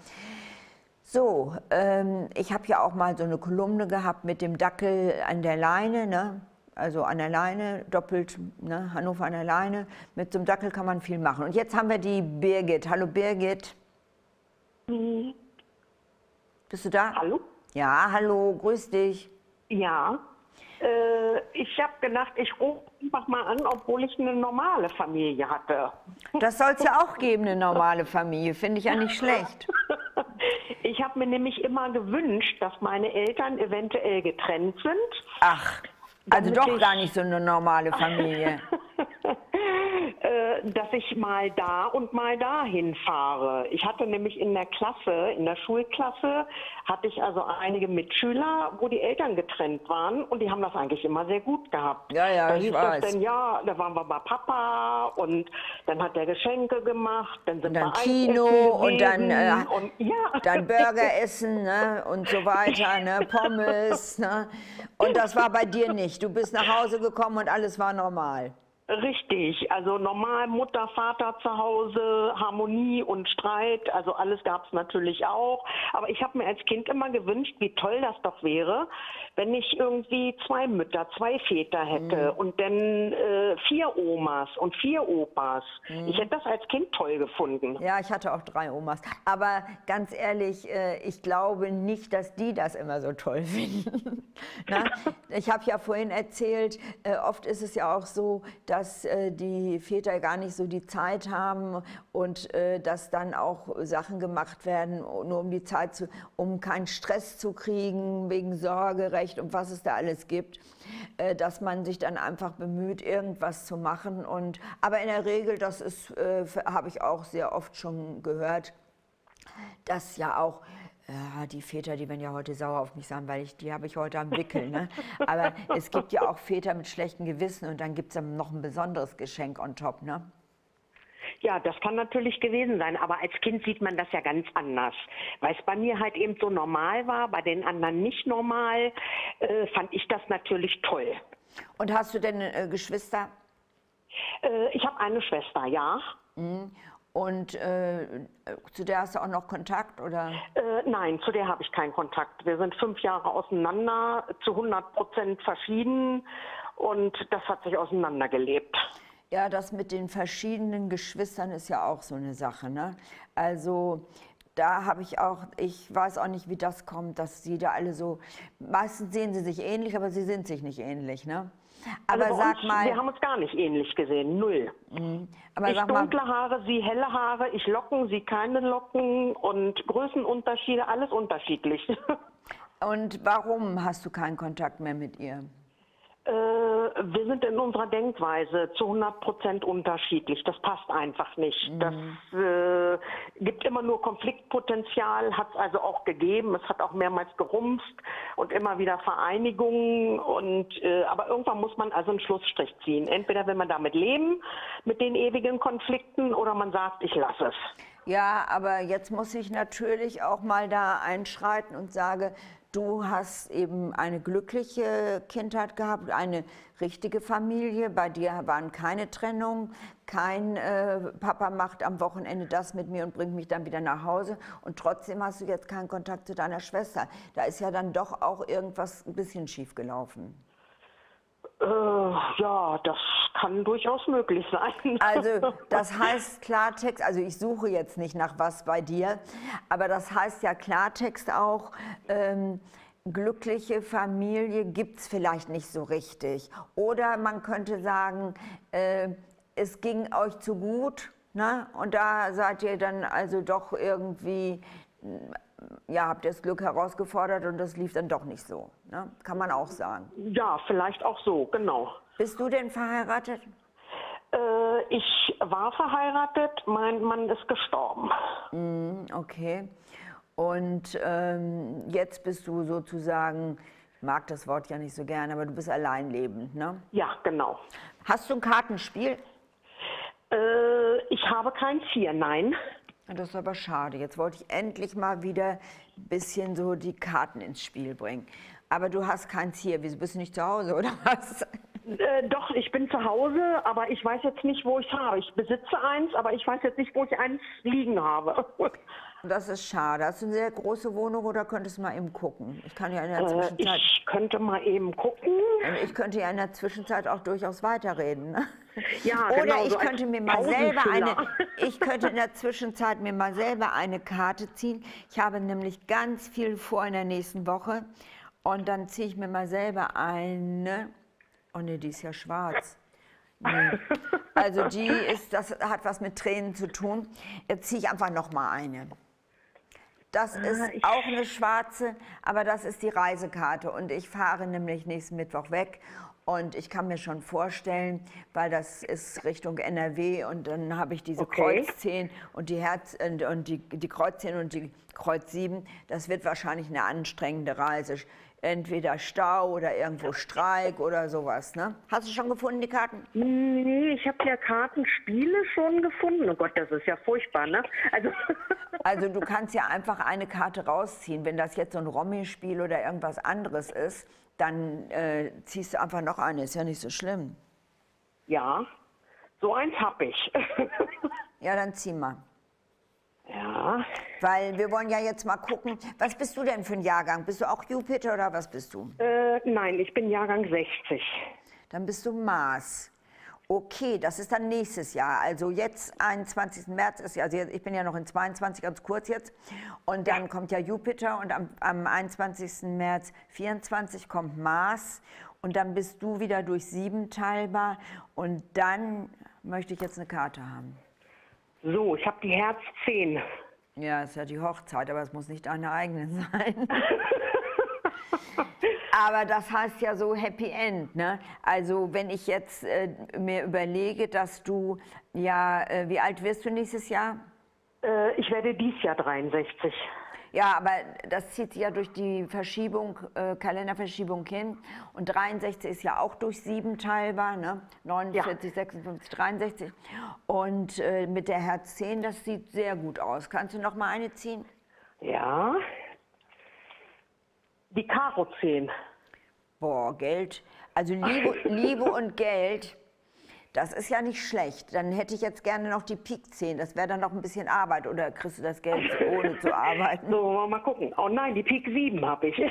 So, ähm, ich habe ja auch mal so eine Kolumne gehabt mit dem Dackel an der Leine, ne? Also an der Leine, doppelt, ne, Hannover an der Leine. Mit so einem Dackel kann man viel machen. Und jetzt haben wir die Birgit. Hallo Birgit. Mhm. Bist du da? Hallo? Ja, hallo, grüß dich. Ja. Äh, ich habe gedacht, ich rufe einfach mal an, obwohl ich eine normale Familie hatte. Das soll es ja auch geben, eine normale Familie. Finde ich ja nicht schlecht. Ich habe mir nämlich immer gewünscht, dass meine Eltern eventuell getrennt sind. Ach. Also doch gar nicht so eine normale Familie. Äh, dass ich mal da und mal dahin fahre. Ich hatte nämlich in der Klasse, in der Schulklasse, hatte ich also einige Mitschüler, wo die Eltern getrennt waren und die haben das eigentlich immer sehr gut gehabt. Ja, ja, da ich weiß. Das denn, ja, da waren wir bei Papa und dann hat der Geschenke gemacht, dann sind Und dann wir Kino Eisessen und dann, äh, gewesen und, ja. Dann Burger essen ne? und so weiter, ne? Pommes. Ne? Und das war bei dir nicht. Du bist nach Hause gekommen und alles war normal. Richtig, also normal Mutter, Vater zu Hause, Harmonie und Streit, also alles gab es natürlich auch. Aber ich habe mir als Kind immer gewünscht, wie toll das doch wäre, wenn ich irgendwie zwei Mütter, zwei Väter hätte und dann äh, vier Omas und vier Opas. Ich hätte das als Kind toll gefunden. Ja, ich hatte auch drei Omas. Aber ganz ehrlich, äh, ich glaube nicht, dass die das immer so toll finden. Na? Ich habe ja vorhin erzählt, äh, oft ist es ja auch so, dass äh, die Väter gar nicht so die Zeit haben und äh, dass dann auch Sachen gemacht werden, nur um die Zeit zu, um keinen Stress zu kriegen wegen Sorgerecht und was es da alles gibt, äh, dass man sich dann einfach bemüht, irgendwas zu machen. Und aber in der Regel, das ist, habe ich auch sehr oft schon gehört, dass ja auch ja, die Väter, die werden ja heute sauer auf mich sein, weil ich, die habe ich heute am Wickel. Ne? Aber es gibt ja auch Väter mit schlechtem Gewissen und dann gibt es noch ein besonderes Geschenk on top. Ne? Ja, das kann natürlich gewesen sein, aber als Kind sieht man das ja ganz anders. Weil es bei mir halt eben so normal war, bei den anderen nicht normal, äh, fand ich das natürlich toll. Und hast du denn äh, Geschwister? Äh, ich habe eine Schwester, ja. Und äh, zu der hast du auch noch Kontakt? Oder? Äh, nein, zu der habe ich keinen Kontakt. Wir sind fünf Jahre auseinander, zu 100 Prozent verschieden und das hat sich auseinandergelebt. Ja, das mit den verschiedenen Geschwistern ist ja auch so eine Sache. Ne? Also da habe ich auch, ich weiß auch nicht, wie das kommt, dass sie da alle so, meistens sehen sie sich ähnlich, aber sie sind sich nicht ähnlich. Ne? Aber Also sag uns, mal, wir haben uns gar nicht ähnlich gesehen, null. aber ich sag mal, dunkle Haare, sie helle Haare, ich Locken, sie keine Locken und Größenunterschiede, alles unterschiedlich. und warum hast du keinen Kontakt mehr mit ihr? Äh, wir sind in unserer Denkweise zu 100 Prozent unterschiedlich. Das passt einfach nicht. Mhm. Das äh, gibt immer nur Konfliktpotenzial, hat es also auch gegeben. Es hat auch mehrmals gerumst und immer wieder Vereinigungen. Und, äh, aber irgendwann muss man also einen Schlussstrich ziehen. Entweder will man damit leben, mit den ewigen Konflikten, oder man sagt, ich lasse es. Ja, aber jetzt muss ich natürlich auch mal da einschreiten und sage, Du hast eben eine glückliche Kindheit gehabt, eine richtige Familie. Bei dir waren keine Trennung, kein äh, Papa macht am Wochenende das mit mir und bringt mich dann wieder nach Hause. Und trotzdem hast du jetzt keinen Kontakt zu deiner Schwester. Da ist ja dann doch auch irgendwas ein bisschen schief gelaufen. Äh, ja, das kann durchaus möglich sein. Also das heißt Klartext, also ich suche jetzt nicht nach was bei dir, aber das heißt ja Klartext auch, ähm, glückliche Familie gibt es vielleicht nicht so richtig. Oder man könnte sagen, äh, es ging euch zu gut ne? und da seid ihr dann also doch irgendwie ja, habt ihr das Glück herausgefordert und das lief dann doch nicht so. Ne? Kann man auch sagen. Ja, vielleicht auch so, genau. Bist du denn verheiratet? Äh, ich war verheiratet, mein Mann ist gestorben. Mm, okay. Und ähm, jetzt bist du sozusagen, mag das Wort ja nicht so gerne, aber du bist alleinlebend, ne? Ja, genau. Hast du ein Kartenspiel? Äh, ich habe keins hier, nein. Das ist aber schade. Jetzt wollte ich endlich mal wieder ein bisschen so die Karten ins Spiel bringen. Aber du hast keins hier. Wieso bist du nicht zu Hause, oder was? Äh, doch, ich bin zu Hause, aber ich weiß jetzt nicht, wo ich es habe. Ich besitze eins, aber ich weiß jetzt nicht, wo ich eins liegen habe. Das ist schade. Hast du eine sehr große Wohnung oder könntest du mal eben gucken? Ich kann ja in der Zwischenzeit. Äh, ich könnte mal eben gucken. Ich könnte ja in der Zwischenzeit auch durchaus weiterreden. Ne? Ja, oder genau, ich so könnte mir mal selber eine. Ich könnte in der Zwischenzeit mir mal selber eine Karte ziehen. Ich habe nämlich ganz viel vor in der nächsten Woche. Und dann ziehe ich mir mal selber eine. Oh ne, die ist ja schwarz. Nee. Also die ist, das hat was mit Tränen zu tun. Jetzt ziehe ich einfach noch mal eine. Das ah, ist auch eine schwarze, aber das ist die Reisekarte. Und ich fahre nämlich nächsten Mittwoch weg. Und ich kann mir schon vorstellen, weil das ist Richtung NRW und dann habe ich diese okay. Kreuz 10 und die Herz und, und die, die Kreuz 10 und die Kreuz 7. Das wird wahrscheinlich eine anstrengende Reise entweder Stau oder irgendwo Streik oder sowas. Ne? Hast du schon gefunden, die Karten? Nee, ich habe ja Kartenspiele schon gefunden. Oh Gott, das ist ja furchtbar, ne? Also, also du kannst ja einfach eine Karte rausziehen. Wenn das jetzt so ein Rommi-Spiel oder irgendwas anderes ist, dann äh, ziehst du einfach noch eine. Ist ja nicht so schlimm. Ja, so eins habe ich. ja, dann zieh mal. Ja. Weil wir wollen ja jetzt mal gucken, was bist du denn für ein Jahrgang? Bist du auch Jupiter oder was bist du? Äh, nein, ich bin Jahrgang 60. Dann bist du Mars. Okay, das ist dann nächstes Jahr. Also jetzt, 21. März ist ja, also ich bin ja noch in 22, ganz kurz jetzt. Und dann ja. kommt ja Jupiter und am, am 21. März 24 kommt Mars. Und dann bist du wieder durch sieben teilbar. Und dann möchte ich jetzt eine Karte haben. So, ich habe die Herz 10. Ja, ist ja die Hochzeit, aber es muss nicht deine eigene sein. aber das heißt ja so Happy End, ne? Also wenn ich jetzt äh, mir überlege, dass du ja, äh, wie alt wirst du nächstes Jahr? Äh, ich werde dieses Jahr 63. Ja, aber das zieht sich ja durch die Verschiebung, äh, Kalenderverschiebung hin. Und 63 ist ja auch durch sieben teilbar, ne? 49, ja. 56, 63. Und äh, mit der Herz 10, das sieht sehr gut aus. Kannst du noch mal eine ziehen? Ja. Die Karo 10. Boah, Geld. Also Liebe, Liebe und Geld das ist ja nicht schlecht. Dann hätte ich jetzt gerne noch die Pik 10. Das wäre dann noch ein bisschen Arbeit. Oder kriegst du das Geld ohne zu arbeiten? So, mal gucken. Oh nein, die Pik 7 habe ich.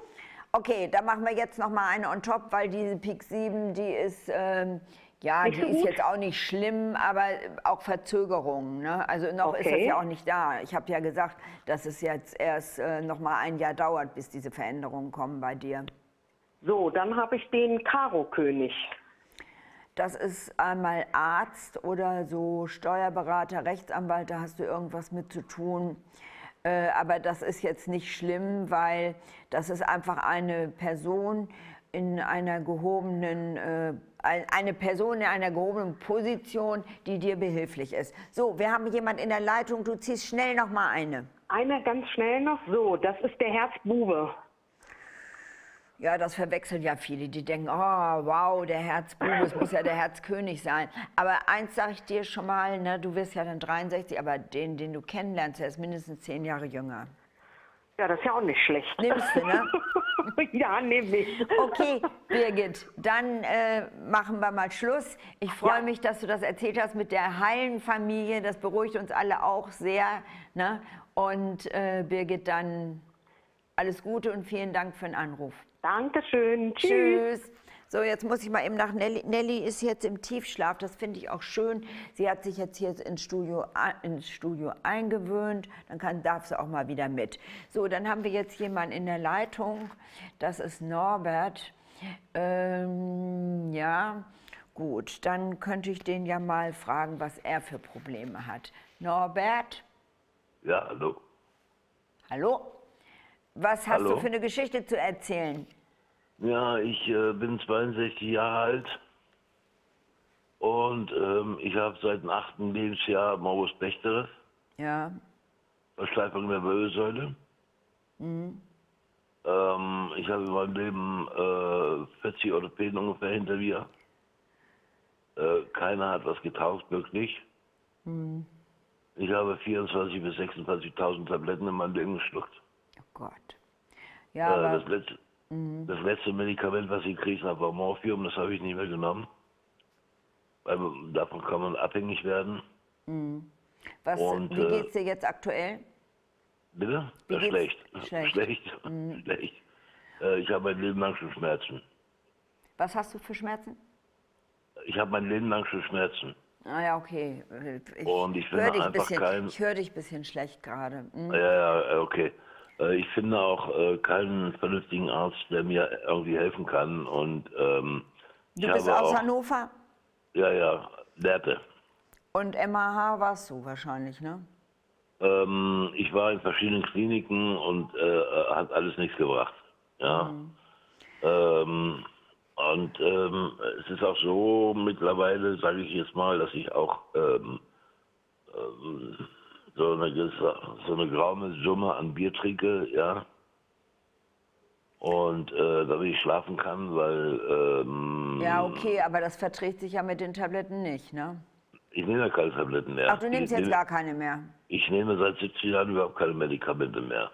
okay, dann machen wir jetzt noch mal eine on top, weil diese Pik 7, die ist... Ähm, ja, nicht die so ist jetzt auch nicht schlimm, aber auch Verzögerungen. Ne? Also noch okay. ist das ja auch nicht da. Ich habe ja gesagt, dass es jetzt erst äh, noch mal ein Jahr dauert, bis diese Veränderungen kommen bei dir. So, dann habe ich den Karo-König. Das ist einmal Arzt oder so Steuerberater, Rechtsanwalt, da hast du irgendwas mit zu tun. Äh, aber das ist jetzt nicht schlimm, weil das ist einfach eine Person, in einer gehobenen, äh, eine Person in einer gehobenen Position, die dir behilflich ist. So, wir haben jemand in der Leitung, du ziehst schnell noch mal eine. Eine ganz schnell noch, so, das ist der Herzbube. Ja, das verwechseln ja viele. Die denken, oh, wow, der Herzbube, es muss ja der Herzkönig sein. Aber eins sage ich dir schon mal, ne, du wirst ja dann 63, aber den, den du kennenlernst, der ist mindestens zehn Jahre jünger. Ja, das ist ja auch nicht schlecht. Nimmst du, ne? ja, nehme ich. Okay, Birgit, dann äh, machen wir mal Schluss. Ich freue ja. mich, dass du das erzählt hast mit der heilen Familie. Das beruhigt uns alle auch sehr. Ne? Und äh, Birgit, dann alles Gute und vielen Dank für den Anruf. Dankeschön. Tschüss. Tschüss. So, jetzt muss ich mal eben nach Nelly. Nelly ist jetzt im Tiefschlaf, das finde ich auch schön. Sie hat sich jetzt hier ins Studio, ins Studio eingewöhnt, dann kann, darf sie auch mal wieder mit. So, dann haben wir jetzt jemanden in der Leitung, das ist Norbert. Ähm, ja, gut, dann könnte ich den ja mal fragen, was er für Probleme hat. Norbert? Ja, hallo. Hallo? Was hast hallo? du für eine Geschichte zu erzählen? Ja, ich äh, bin 62 Jahre alt und ähm, ich habe seit dem achten Lebensjahr Morbus Bechterew. Ja. Versteifung der Wirbelsäule. Mhm. Ähm, ich habe in meinem Leben äh, 40 Orthopäden ungefähr hinter mir. Äh, keiner hat was getaucht, wirklich. Mhm. Ich habe 24.000 bis 26.000 Tabletten in meinem Leben geschluckt. Gott. Ja, äh, das letzte, Mhm. Das letzte Medikament, was ich gekriegt habe, war Morphium. Das habe ich nicht mehr genommen. Weil davon kann man abhängig werden. Mhm. Was, Und, wie geht es dir jetzt aktuell? Bitte? Ja, schlecht. Schlecht. Schlecht. Mhm. schlecht. Äh, ich habe mein Leben lang schon Schmerzen. Was hast du für Schmerzen? Ich habe mein Leben lang schon Schmerzen. Ah ja, okay. Ich Und ich einfach bisschen, kein... Höre dich ein bisschen schlecht gerade. Mhm. Ja, ja, okay. Äh, ich finde auch äh, keinen vernünftigen Arzt, der mir irgendwie helfen kann. Und, ähm, du bist aus auch, Hannover? Ja, ja, Werte. Und MAH warst du wahrscheinlich, ne? Ähm, ich war in verschiedenen Kliniken und äh, hat alles nichts gebracht. Ja. Mhm. Ähm, und ähm, es ist auch so mittlerweile, sage ich jetzt mal, dass ich auch ähm, ähm, so eine, so eine graue Summe an Bier trinke, ja. Und äh, damit ich schlafen kann, weil. Ähm, ja, okay, aber das verträgt sich ja mit den Tabletten nicht, ne? Ich nehme ja keine Tabletten mehr. Ach, du nimmst ich jetzt nehme, gar keine mehr? Ich nehme seit 17 Jahren überhaupt keine Medikamente mehr.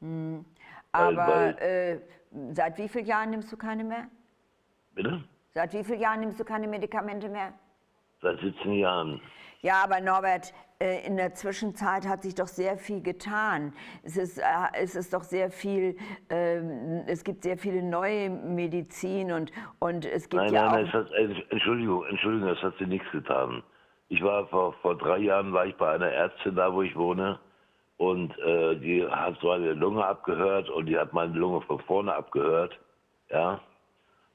Hm. Aber weil, weil, äh, seit wie vielen Jahren nimmst du keine mehr? Bitte? Seit wie vielen Jahren nimmst du keine Medikamente mehr? Seit 17 Jahren. Ja, aber Norbert, äh, in der Zwischenzeit hat sich doch sehr viel getan. Es ist, äh, es ist doch sehr viel, ähm, es gibt sehr viele neue Medizin und, und es gibt nein, ja nein, auch... Nein, nein, Entschuldigung, Entschuldigung, das hat sie nichts getan. Ich war vor, vor drei Jahren war ich bei einer Ärztin da, wo ich wohne und äh, die hat so eine Lunge abgehört und die hat meine Lunge von vorne abgehört, ja.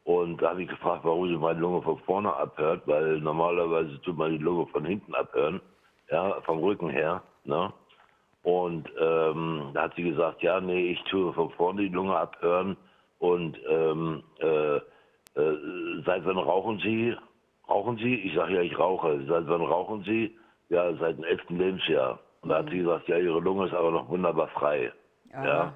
Und da habe ich gefragt, warum sie meine Lunge von vorne abhört, weil normalerweise tut man die Lunge von hinten abhören, ja, vom Rücken her. Ne? Und ähm, da hat sie gesagt, ja, nee, ich tue von vorne die Lunge abhören. Und ähm, äh, äh, seit wann rauchen Sie? Rauchen Sie? Ich sage ja, ich rauche. Seit wann rauchen Sie? Ja, seit dem elften Lebensjahr. Und da hat sie gesagt, ja, Ihre Lunge ist aber noch wunderbar frei. Ja. ja.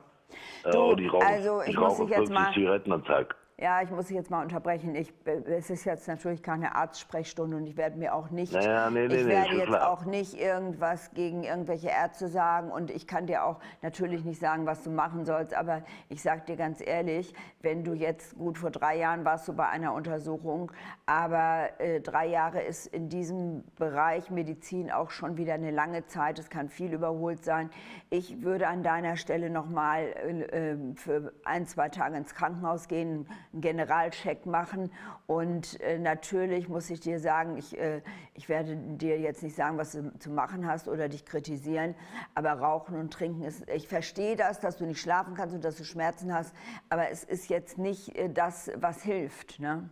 Du, und ich rauche, also ich, ich rauche 50 mal... Zigaretten am Tag. Ja, ich muss Sie jetzt mal unterbrechen. Ich, es ist jetzt natürlich keine Arztsprechstunde und ich werde mir auch nicht, naja, nee, nee, ich nee, werde jetzt klar. auch nicht irgendwas gegen irgendwelche Ärzte sagen und ich kann dir auch natürlich nicht sagen, was du machen sollst. Aber ich sage dir ganz ehrlich, wenn du jetzt gut vor drei Jahren warst du bei einer Untersuchung, aber äh, drei Jahre ist in diesem Bereich Medizin auch schon wieder eine lange Zeit. Es kann viel überholt sein. Ich würde an deiner Stelle noch mal äh, äh für ein zwei Tage ins Krankenhaus gehen einen Generalcheck machen. Und äh, natürlich muss ich dir sagen, ich, äh, ich werde dir jetzt nicht sagen, was du zu machen hast oder dich kritisieren, aber Rauchen und Trinken ist, ich verstehe das, dass du nicht schlafen kannst und dass du Schmerzen hast, aber es ist jetzt nicht äh, das, was hilft. Ne?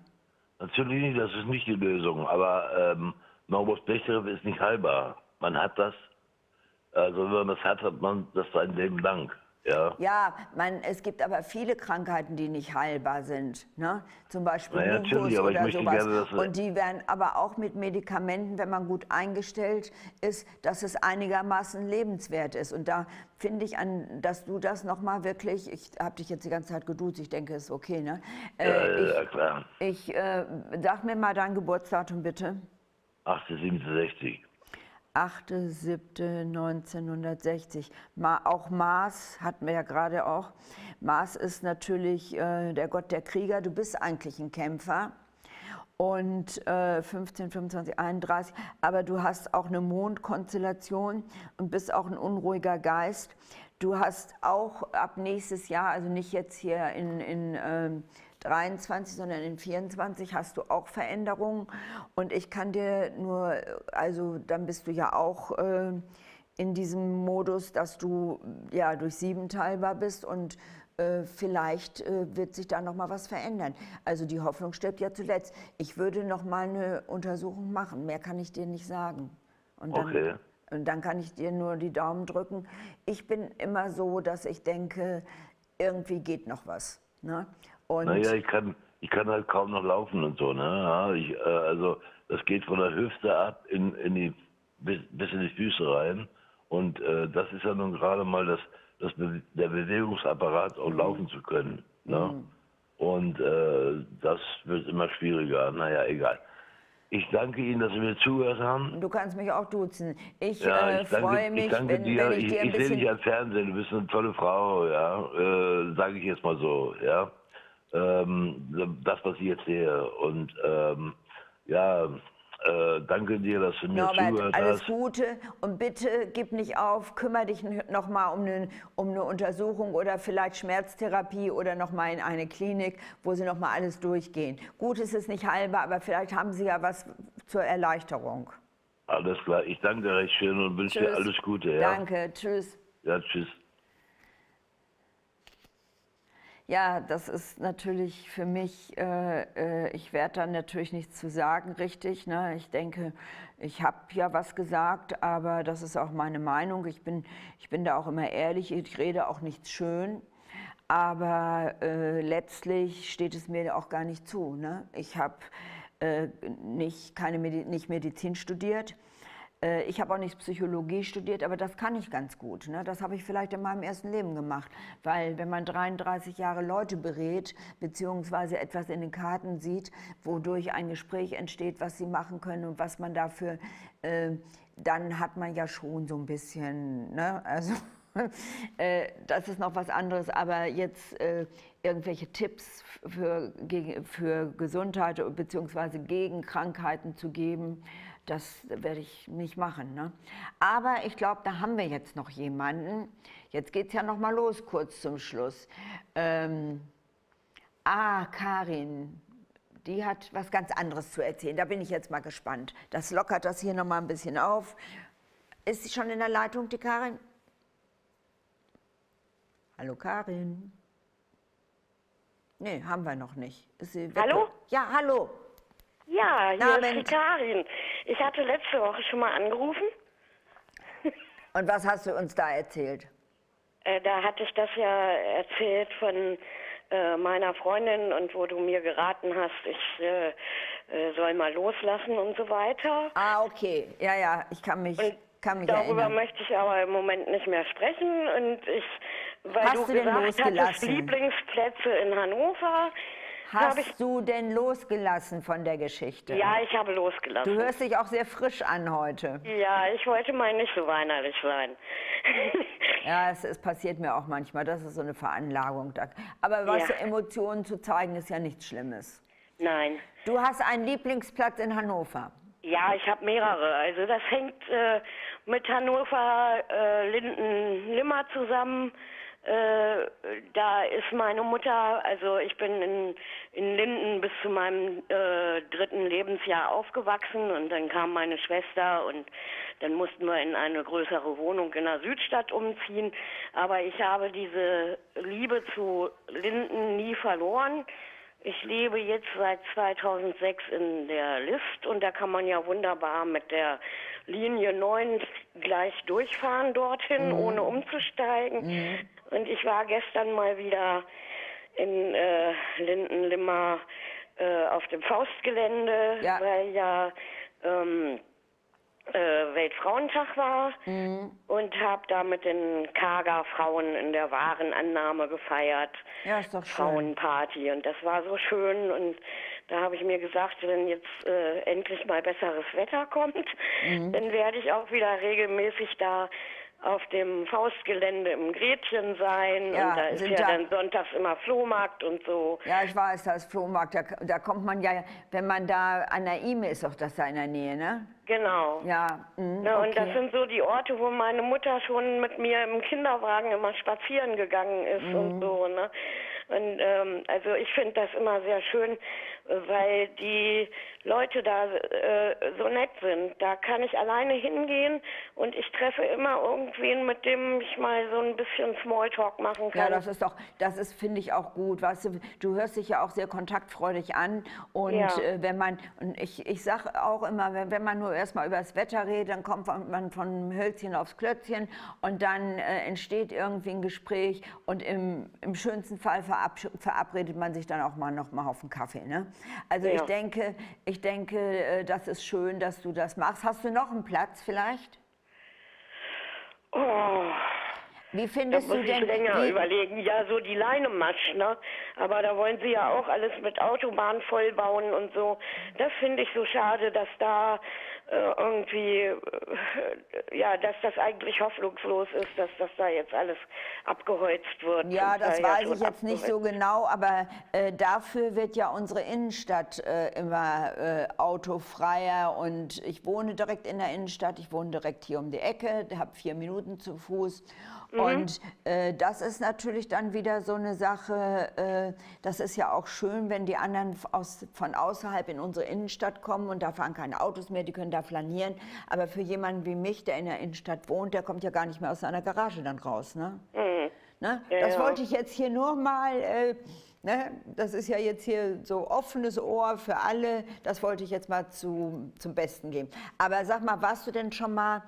Natürlich nicht, das ist nicht die Lösung, aber ähm, Morbus Bechterew ist nicht heilbar. Man hat das, also wenn man das hat, hat man das sein Leben lang. Ja, Ja, man, es gibt aber viele Krankheiten, die nicht heilbar sind. Ne? Zum Beispiel Na ja, Lupus oder sowas. gerne, Und die werden aber auch mit Medikamenten, wenn man gut eingestellt ist, dass es einigermaßen lebenswert ist. Und da finde ich, an, dass du das nochmal wirklich, ich habe dich jetzt die ganze Zeit geduzt, ich denke, es ist okay, ne? Äh, ja ich klar. ich äh, sag mir mal dein Geburtsdatum bitte. 1867. 8.7.1960. Ma, auch Mars hatten wir ja gerade auch. Mars ist natürlich äh, der Gott der Krieger. Du bist eigentlich ein Kämpfer. Und äh, 15, 25, 31. Aber du hast auch eine Mondkonstellation und bist auch ein unruhiger Geist. Du hast auch ab nächstes Jahr, also nicht jetzt hier in, in ähm, 23, sondern in 24 hast du auch Veränderungen. Und ich kann dir nur, also dann bist du ja auch äh, in diesem Modus, dass du ja durch sieben teilbar bist und äh, vielleicht äh, wird sich da noch mal was verändern. Also die Hoffnung stirbt ja zuletzt. Ich würde noch mal eine Untersuchung machen. Mehr kann ich dir nicht sagen. Und dann, Okay. und dann kann ich dir nur die Daumen drücken. Ich bin immer so, dass ich denke, irgendwie geht noch was. Ne? Und Naja, ich kann, ich kann halt kaum noch laufen und so, ne? Ja, ich, äh, also das geht von der Hüfte ab in, in die, bis, bis in die Füße rein. Und äh, das ist ja nun gerade mal das, das Be der Bewegungsapparat, um laufen zu können. Ne? Und äh, das wird immer schwieriger. Naja, egal. Ich danke Ihnen, dass Sie mir zugehört haben. du kannst mich auch duzen. Ich, Ja, äh, ich danke, freue mich, ich danke wenn, dir. wenn ich ich dir ein ich sehe bisschen... dich am Fernsehen, du bist eine tolle Frau, ja, äh, sage ich jetzt mal so, ja. Ähm, das, was ich jetzt sehe. Und ähm, ja, äh, danke dir, dass du mir Norbert, zugehört alles hast. Gute und bitte gib nicht auf, kümmere dich noch mal um eine, um eine Untersuchung oder vielleicht Schmerztherapie oder noch mal in eine Klinik, wo sie noch mal alles durchgehen. Gut ist es nicht heilbar, aber vielleicht haben sie ja was zur Erleichterung. Alles klar, ich danke dir recht schön und wünsche dir alles Gute. Ja, Danke, tschüss. ja tschüss. Ja, das ist natürlich für mich, äh, äh, ich werde da natürlich nichts zu sagen, richtig. Ne? Ich denke, ich habe ja was gesagt, aber das ist auch meine Meinung. Ich bin, ich bin da auch immer ehrlich, ich rede auch nichts schön. Aber äh, letztlich steht es mir auch gar nicht zu. Ne? Ich habe äh, nicht, keine Medi nicht Medizin studiert. Äh, Ich habe auch nicht Psychologie studiert, aber das kann ich ganz gut. Ne? Das habe ich vielleicht in meinem ersten Leben gemacht. Weil wenn man 33 Jahre Leute berät, beziehungsweise etwas in den Karten sieht, wodurch ein Gespräch entsteht, was sie machen können und was man dafür, äh, dann hat man ja schon so ein bisschen, ne? also äh, das ist noch was anderes, aber jetzt äh, irgendwelche Tipps für, für Gesundheit bzw. gegen Krankheiten zu geben, das werde ich nicht machen. Ne? Aber ich glaube, da haben wir jetzt noch jemanden. Jetzt geht es ja noch mal los, kurz zum Schluss. Ähm, ah, Karin, die hat was ganz anderes zu erzählen. Da bin ich jetzt mal gespannt. Das lockert das hier noch mal ein bisschen auf. Ist sie schon in der Leitung, die Karin? Hallo Karin. Nee, haben wir noch nicht. Hallo? Ja, hallo. Ja, hier Na, ist die. Karin. Ich hatte letzte Woche schon mal angerufen. Und was hast du uns da erzählt? Äh, da hatte ich das ja erzählt von äh, meiner Freundin und wo du mir geraten hast, ich äh, äh, soll mal loslassen und so weiter. Ah, okay. Ja, ja, ich kann mich, Und kann mich darüber erinnern. möchte ich aber im Moment nicht mehr sprechen. Und ich, weil Hast du, du gesagt hattest? Lieblingsplätze in Hannover, habe ich. Hast du denn losgelassen von der Geschichte? Ja, ich habe Du losgelassen. hörst dich auch sehr frisch an heute. Ja, ich wollte mal nicht so weinerlich sein. Ja, es, es passiert mir auch manchmal. Das ist so eine Veranlagung. Da- Aber was Ja. Emotionen zu zeigen, ist ja nichts Schlimmes. Nein. Du hast einen Lieblingsplatz in Hannover. Ja, ich habe mehrere. Also das hängt äh, mit Hannover äh, Linden-Limmer zusammen. Äh, da ist meine Mutter, also ich bin in, in Linden bis zu meinem äh, dritten Lebensjahr aufgewachsen und dann kam meine Schwester und dann mussten wir in eine größere Wohnung in der Südstadt umziehen. Aber ich habe diese Liebe zu Linden nie verloren Ich lebe jetzt seit 2006 in der List und da kann man ja wunderbar mit der Linie 9 gleich durchfahren dorthin, mhm. ohne umzusteigen. Mhm. Und ich war gestern mal wieder in äh, Lindenlimmer äh, auf dem Faustgelände, ja. weil ja ähm, äh, Weltfrauentag war mhm. und habe da mit den Kaga-Frauen in der Warenannahme gefeiert. Ja, ist doch schön. Frauenparty und das war so schön und da habe ich mir gesagt, wenn jetzt äh, endlich mal besseres Wetter kommt, mhm. dann werde ich auch wieder regelmäßig da auf dem Faustgelände im Gretchen sein. Ja, und da ist ja da, dann sonntags immer Flohmarkt und so. Ja, ich weiß, da ist Flohmarkt. Da, da kommt man ja, wenn man da an der Ime ist, doch das da in der Nähe, ne? Genau. Ja. Mh, ja und okay. das sind so die Orte, wo meine Mutter schon mit mir im Kinderwagen immer spazieren gegangen ist mhm. und so, ne? Und ähm, also ich finde das immer sehr schön, weil die Leute da äh, so nett sind. Da kann ich alleine hingehen und ich treffe immer irgendwen, mit dem ich mal so ein bisschen Smalltalk machen kann. Ja, das ist doch, das ist, finde ich auch gut. Weißt du, du hörst dich ja auch sehr kontaktfreudig an und ja. äh, wenn man, und ich, ich sage auch immer, wenn, wenn man nur erstmal über das Wetter redet, dann kommt man von Hölzchen aufs Klötzchen und dann äh, entsteht irgendwie ein Gespräch und im, im schönsten Fall verabredet man sich dann auch mal noch mal auf einen Kaffee. Ne? Also ja. ich denke, ich denke, äh, das ist schön, dass du das machst. Hast du noch einen Platz vielleicht? Oh. Wie findest da muss du denn? Ich länger überlegen. Ja, so die Leinematsch, ne? Aber da wollen sie ja auch alles mit Autobahn vollbauen und so. Das finde ich so schade, dass da irgendwie, äh, ja, dass das eigentlich hoffnungslos ist, dass das da jetzt alles abgeholzt wird. Ja, das weiß ich jetzt nicht so genau, aber äh, dafür wird ja unsere Innenstadt äh, immer äh, autofreier und ich wohne direkt in der Innenstadt, ich wohne direkt hier um die Ecke, habe vier Minuten zu Fuß Mhm. Und äh, das ist natürlich dann wieder so eine Sache, äh, das ist ja auch schön, wenn die anderen aus, von außerhalb in unsere Innenstadt kommen und da fahren keine Autos mehr, die können da flanieren. Aber für jemanden wie mich, der in der Innenstadt wohnt, der kommt ja gar nicht mehr aus seiner Garage dann raus. Ne? Mhm. Ne? Ja, das wollte ich jetzt hier nur mal... Äh, Ne, das ist ja jetzt hier so offenes Ohr für alle. Das wollte ich jetzt mal zu, zum Besten geben. Aber sag mal, warst du denn schon mal,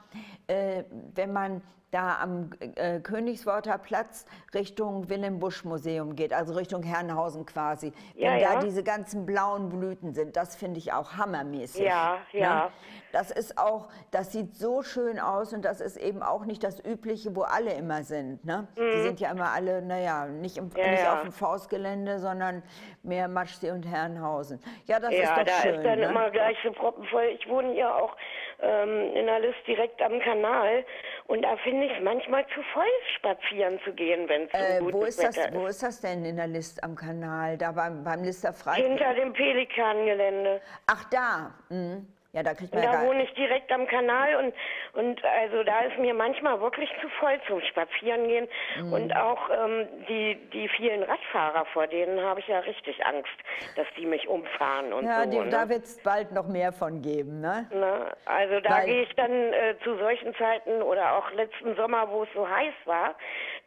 äh, wenn man da am äh, Königsworter Platz Richtung Wilhelm Busch Museum geht, also Richtung Herrenhausen quasi. Ja, Wenn ja. da diese ganzen blauen Blüten sind, das finde ich auch hammermäßig. Ja, ne? ja. Das ist auch, das sieht so schön aus und das ist eben auch nicht das Übliche, wo alle immer sind. Ne? Mhm. Die sind ja immer alle, naja, nicht, im, ja, nicht auf dem Faustgelände, sondern mehr Matschsee und Herrenhausen. Ja, das ist doch da schön. Ja, da ist dann ne? immer gleich so proppenvoll. Ich wohne ja auch ähm, in der List direkt am Kanal und da finde ich es manchmal zu voll, spazieren zu gehen, wenn es so äh, gut wo ist. Das, ist. Wo ist das denn in der List am Kanal? Da beim, beim Lister Frei? Hinter dem Pelikangelände. Ach, da. Mhm. Ja, da kriegt man und ja da wohne ich direkt am Kanal und, und also da ist mir manchmal wirklich zu voll zum Spazierengehen. Mhm. Und auch ähm, die, die vielen Radfahrer, vor denen habe ich ja richtig Angst, dass die mich umfahren und ja, so. Ja, ne? da wird es bald noch mehr von geben, ne? Na, also da gehe ich dann äh, zu solchen Zeiten oder auch letzten Sommer, wo es so heiß war,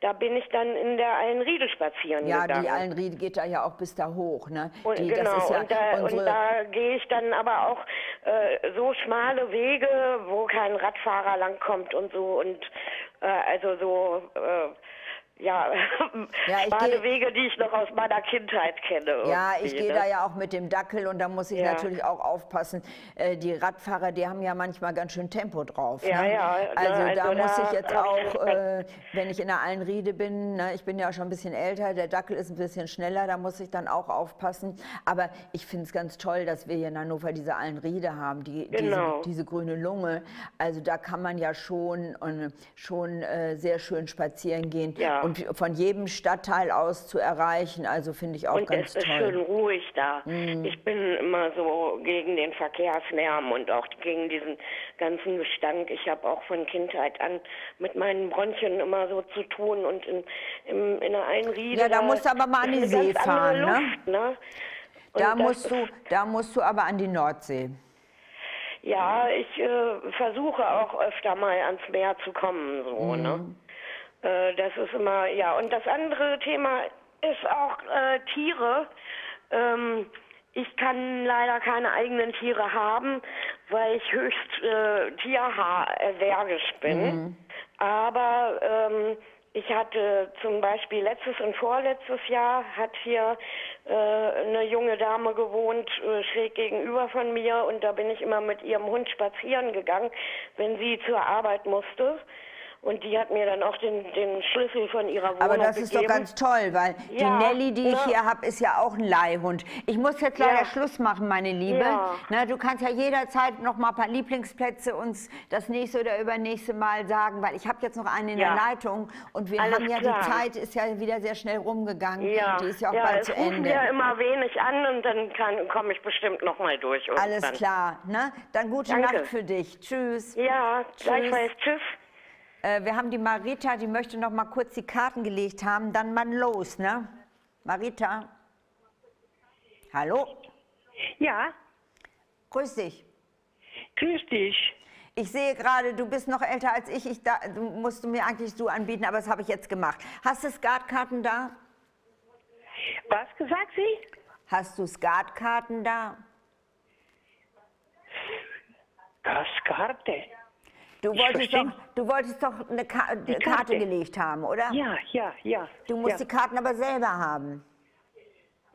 da bin ich dann in der Allenriede spazieren ja, gegangen. Ja, die Allenriede geht da ja auch bis da hoch, ne? Und, die, genau, ja und da, und da gehe ich dann aber auch äh, so schmale Wege, wo kein Radfahrer langkommt und so und äh, also so äh, ja, ja schmale Wege, die ich noch aus meiner Kindheit kenne. Ja, ich gehe ne? da ja auch mit dem Dackel und da muss ich ja. natürlich auch aufpassen. Äh, die Radfahrer, die haben ja manchmal ganz schön Tempo drauf. Ja, ne? ja. Also, also da, da muss ich jetzt auch, äh, wenn ich in der Allenriede bin, ne, ich bin ja schon ein bisschen älter, der Dackel ist ein bisschen schneller, da muss ich dann auch aufpassen. Aber ich finde es ganz toll, dass wir hier in Hannover diese Allenriede haben, die, genau. diese, diese, grüne Lunge. Also da kann man ja schon, schon äh, sehr schön spazieren gehen. Ja und von jedem Stadtteil aus zu erreichen. Also finde ich auch und ganz toll. Und es ist schön ruhig da. Mm. Ich bin immer so gegen den Verkehrslärm und auch gegen diesen ganzen Gestank. Ich habe auch von Kindheit an mit meinen Bronchien immer so zu tun und in, in, in der Einriede. Ja, da, musst du aber mal an die See fahren, ne? Luft, ne? Da musst, du, da musst du aber an die Nordsee. Ja, ich äh, versuche auch öfter mal ans Meer zu kommen, so, mm. ne? Äh, das ist immer, ja. Und das andere Thema ist auch äh, Tiere. Ähm, ich kann leider keine eigenen Tiere haben, weil ich höchst äh, tierhaarallergisch bin. Mhm. Aber ähm, ich hatte zum Beispiel letztes und vorletztes Jahr hat hier äh, eine junge Dame gewohnt, äh, schräg gegenüber von mir und da bin ich immer mit ihrem Hund spazieren gegangen, wenn sie zur Arbeit musste. Und die hat mir dann auch den, den Schlüssel von ihrer Wohnung Aber das gegeben. ist doch ganz toll, weil die Ja, Nelly, die ich ne? hier habe, ist ja auch ein Leihhund. Ich muss jetzt leider Ja. Schluss machen, meine Liebe. Ja. Na, du kannst ja jederzeit noch mal ein paar Lieblingsplätze uns das nächste oder übernächste Mal sagen, weil ich habe jetzt noch einen in der Leitung und wir Alles haben ja klar. die Zeit ist ja wieder sehr schnell rumgegangen. Ja, Die ist ja auch bald zu Ende. ja immer wenig an und dann komme ich bestimmt noch mal durch. Alles klar, ne? Dann gute Danke. Nacht für dich. Tschüss. Ja, gleichfalls. Tschüss. Äh, wir haben die Marita, die möchte noch mal kurz die Karten gelegt haben, dann mal los, ne? Marita. Hallo? Ja, Grüß dich. grüß dich. Ich sehe gerade, du bist noch älter als ich. ich da, du musst du mir eigentlich du anbieten, aber das habe ich jetzt gemacht. Hast du Skatkarten da? Was gesagt Sie? Hast du Skatkarten da? Gaskarte. Du Ich wolltest, doch, du wolltest doch eine Ka die Karte. Karte. gelegt haben, oder? Ja, ja, ja. Du musst ja. die Karten aber selber haben.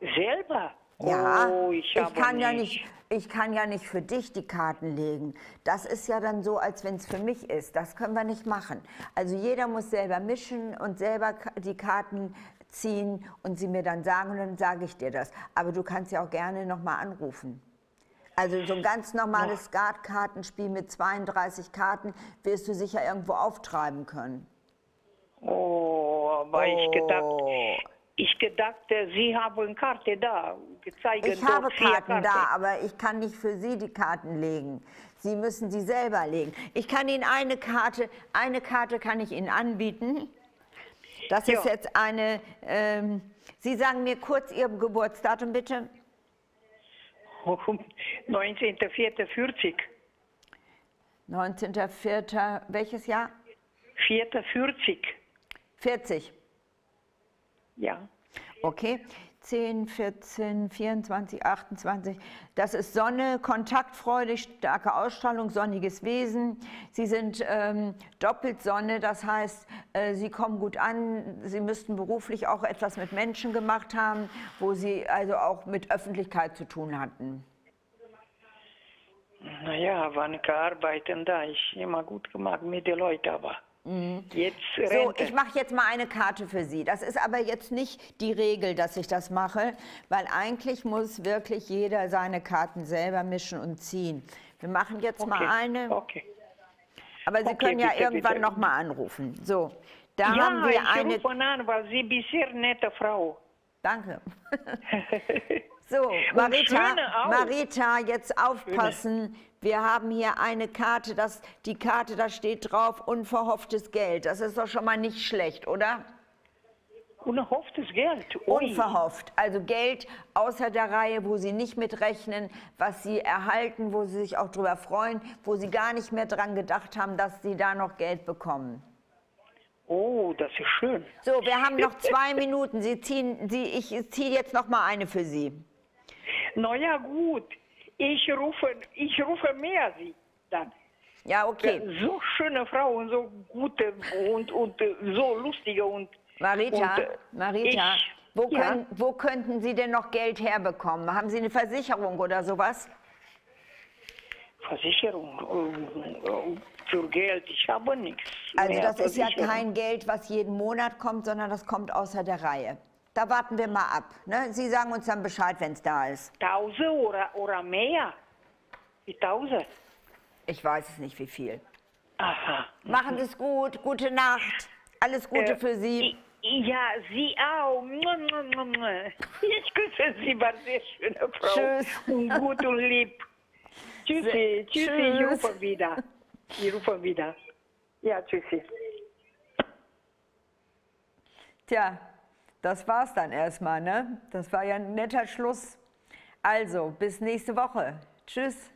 Selber? Ja, Oh, ich, habe kann ja nicht, ich kann ja nicht für dich die Karten legen. Das ist ja dann so, als wenn es für mich ist. Das können wir nicht machen. Also jeder muss selber mischen und selber die Karten ziehen und sie mir dann sagen und dann sage ich dir das. Aber du kannst ja auch gerne nochmal anrufen. Also so ein ganz normales Skatkartenspiel mit 32 Karten wirst du sicher irgendwo auftreiben können. Oh, aber ich gedacht, Oh. ich gedachte, Sie haben Karte da. Gezeigt Ich habe Karten da, aber ich kann nicht für Sie die Karten legen. Sie müssen sie selber legen. Ich kann Ihnen eine Karte, eine Karte kann ich Ihnen anbieten. Das ist Ja. jetzt eine, ähm, Sie sagen mir kurz Ihr Geburtsdatum bitte. 19.04.40. 19.04. Welches Jahr? 4.40. 40. Ja. Okay. 10, 14, 24, 28. Das ist Sonne, Kontaktfreude, starke Ausstrahlung, sonniges Wesen. Sie sind ähm, doppelt Sonne, das heißt, äh, Sie kommen gut an. Sie müssten beruflich auch etwas mit Menschen gemacht haben, wo Sie also auch mit Öffentlichkeit zu tun hatten. Naja, wann gearbeitet da? Ich immer gut gemacht mit den Leuten, aber jetzt Mhm. So, Rente. ich mache jetzt mal eine Karte für Sie. Das ist aber jetzt nicht die Regel, dass ich das mache, weil eigentlich muss wirklich jeder seine Karten selber mischen und ziehen. Wir machen jetzt mal okay. eine. Okay. Aber Sie Okay, können ja bitte, irgendwann bitte. noch mal anrufen. So, da ja, haben wir ich eine. rufe an, weil Sie sehr nette Frau. Danke. So, Marita, schöne. Marita, jetzt aufpassen. Wir haben hier eine Karte, das, die Karte, da steht drauf, unverhofftes Geld. Das ist doch schon mal nicht schlecht, oder? Unverhofftes Geld. Ui. Unverhofft. Also Geld außer der Reihe, wo Sie nicht mitrechnen, was Sie erhalten, wo Sie sich auch drüber freuen, wo Sie gar nicht mehr dran gedacht haben, dass Sie da noch Geld bekommen. Oh, das ist schön. So, wir haben noch zwei Minuten. Sie ziehen, Sie, ich ziehe jetzt noch mal eine für Sie. Na ja, gut. Ich rufe, ich rufe mehr Sie dann. Ja, okay. So schöne Frau und so gute und, und so lustige und Marita, und, äh, Marita, ich- wo, ja. können, wo könnten Sie denn noch Geld herbekommen? Haben Sie eine Versicherung oder sowas? Versicherung äh, für Geld. Ich habe nichts. Also das ist ja kein Geld, was jeden Monat kommt, sondern das kommt außer der Reihe. Da warten wir mal ab. Ne? Sie sagen uns dann Bescheid, wenn es da ist. Tausend oder, oder mehr. Wie tausend? Ich weiß es nicht, wie viel. Aha. Machen Sie es gut, gute Nacht. Alles Gute Äh, für Sie. Ja, Sie auch. Ich küsse Sie, war sehr schöne Frau. Tschüss. Und gut und lieb. Tschüssi, tschüssi, ich Tschüss. rufe wieder. Ich rufe wieder. Ja, tschüssi. Tja, das war's dann erstmal, ne? Das war ja ein netter Schluss. Also, bis nächste Woche. Tschüss.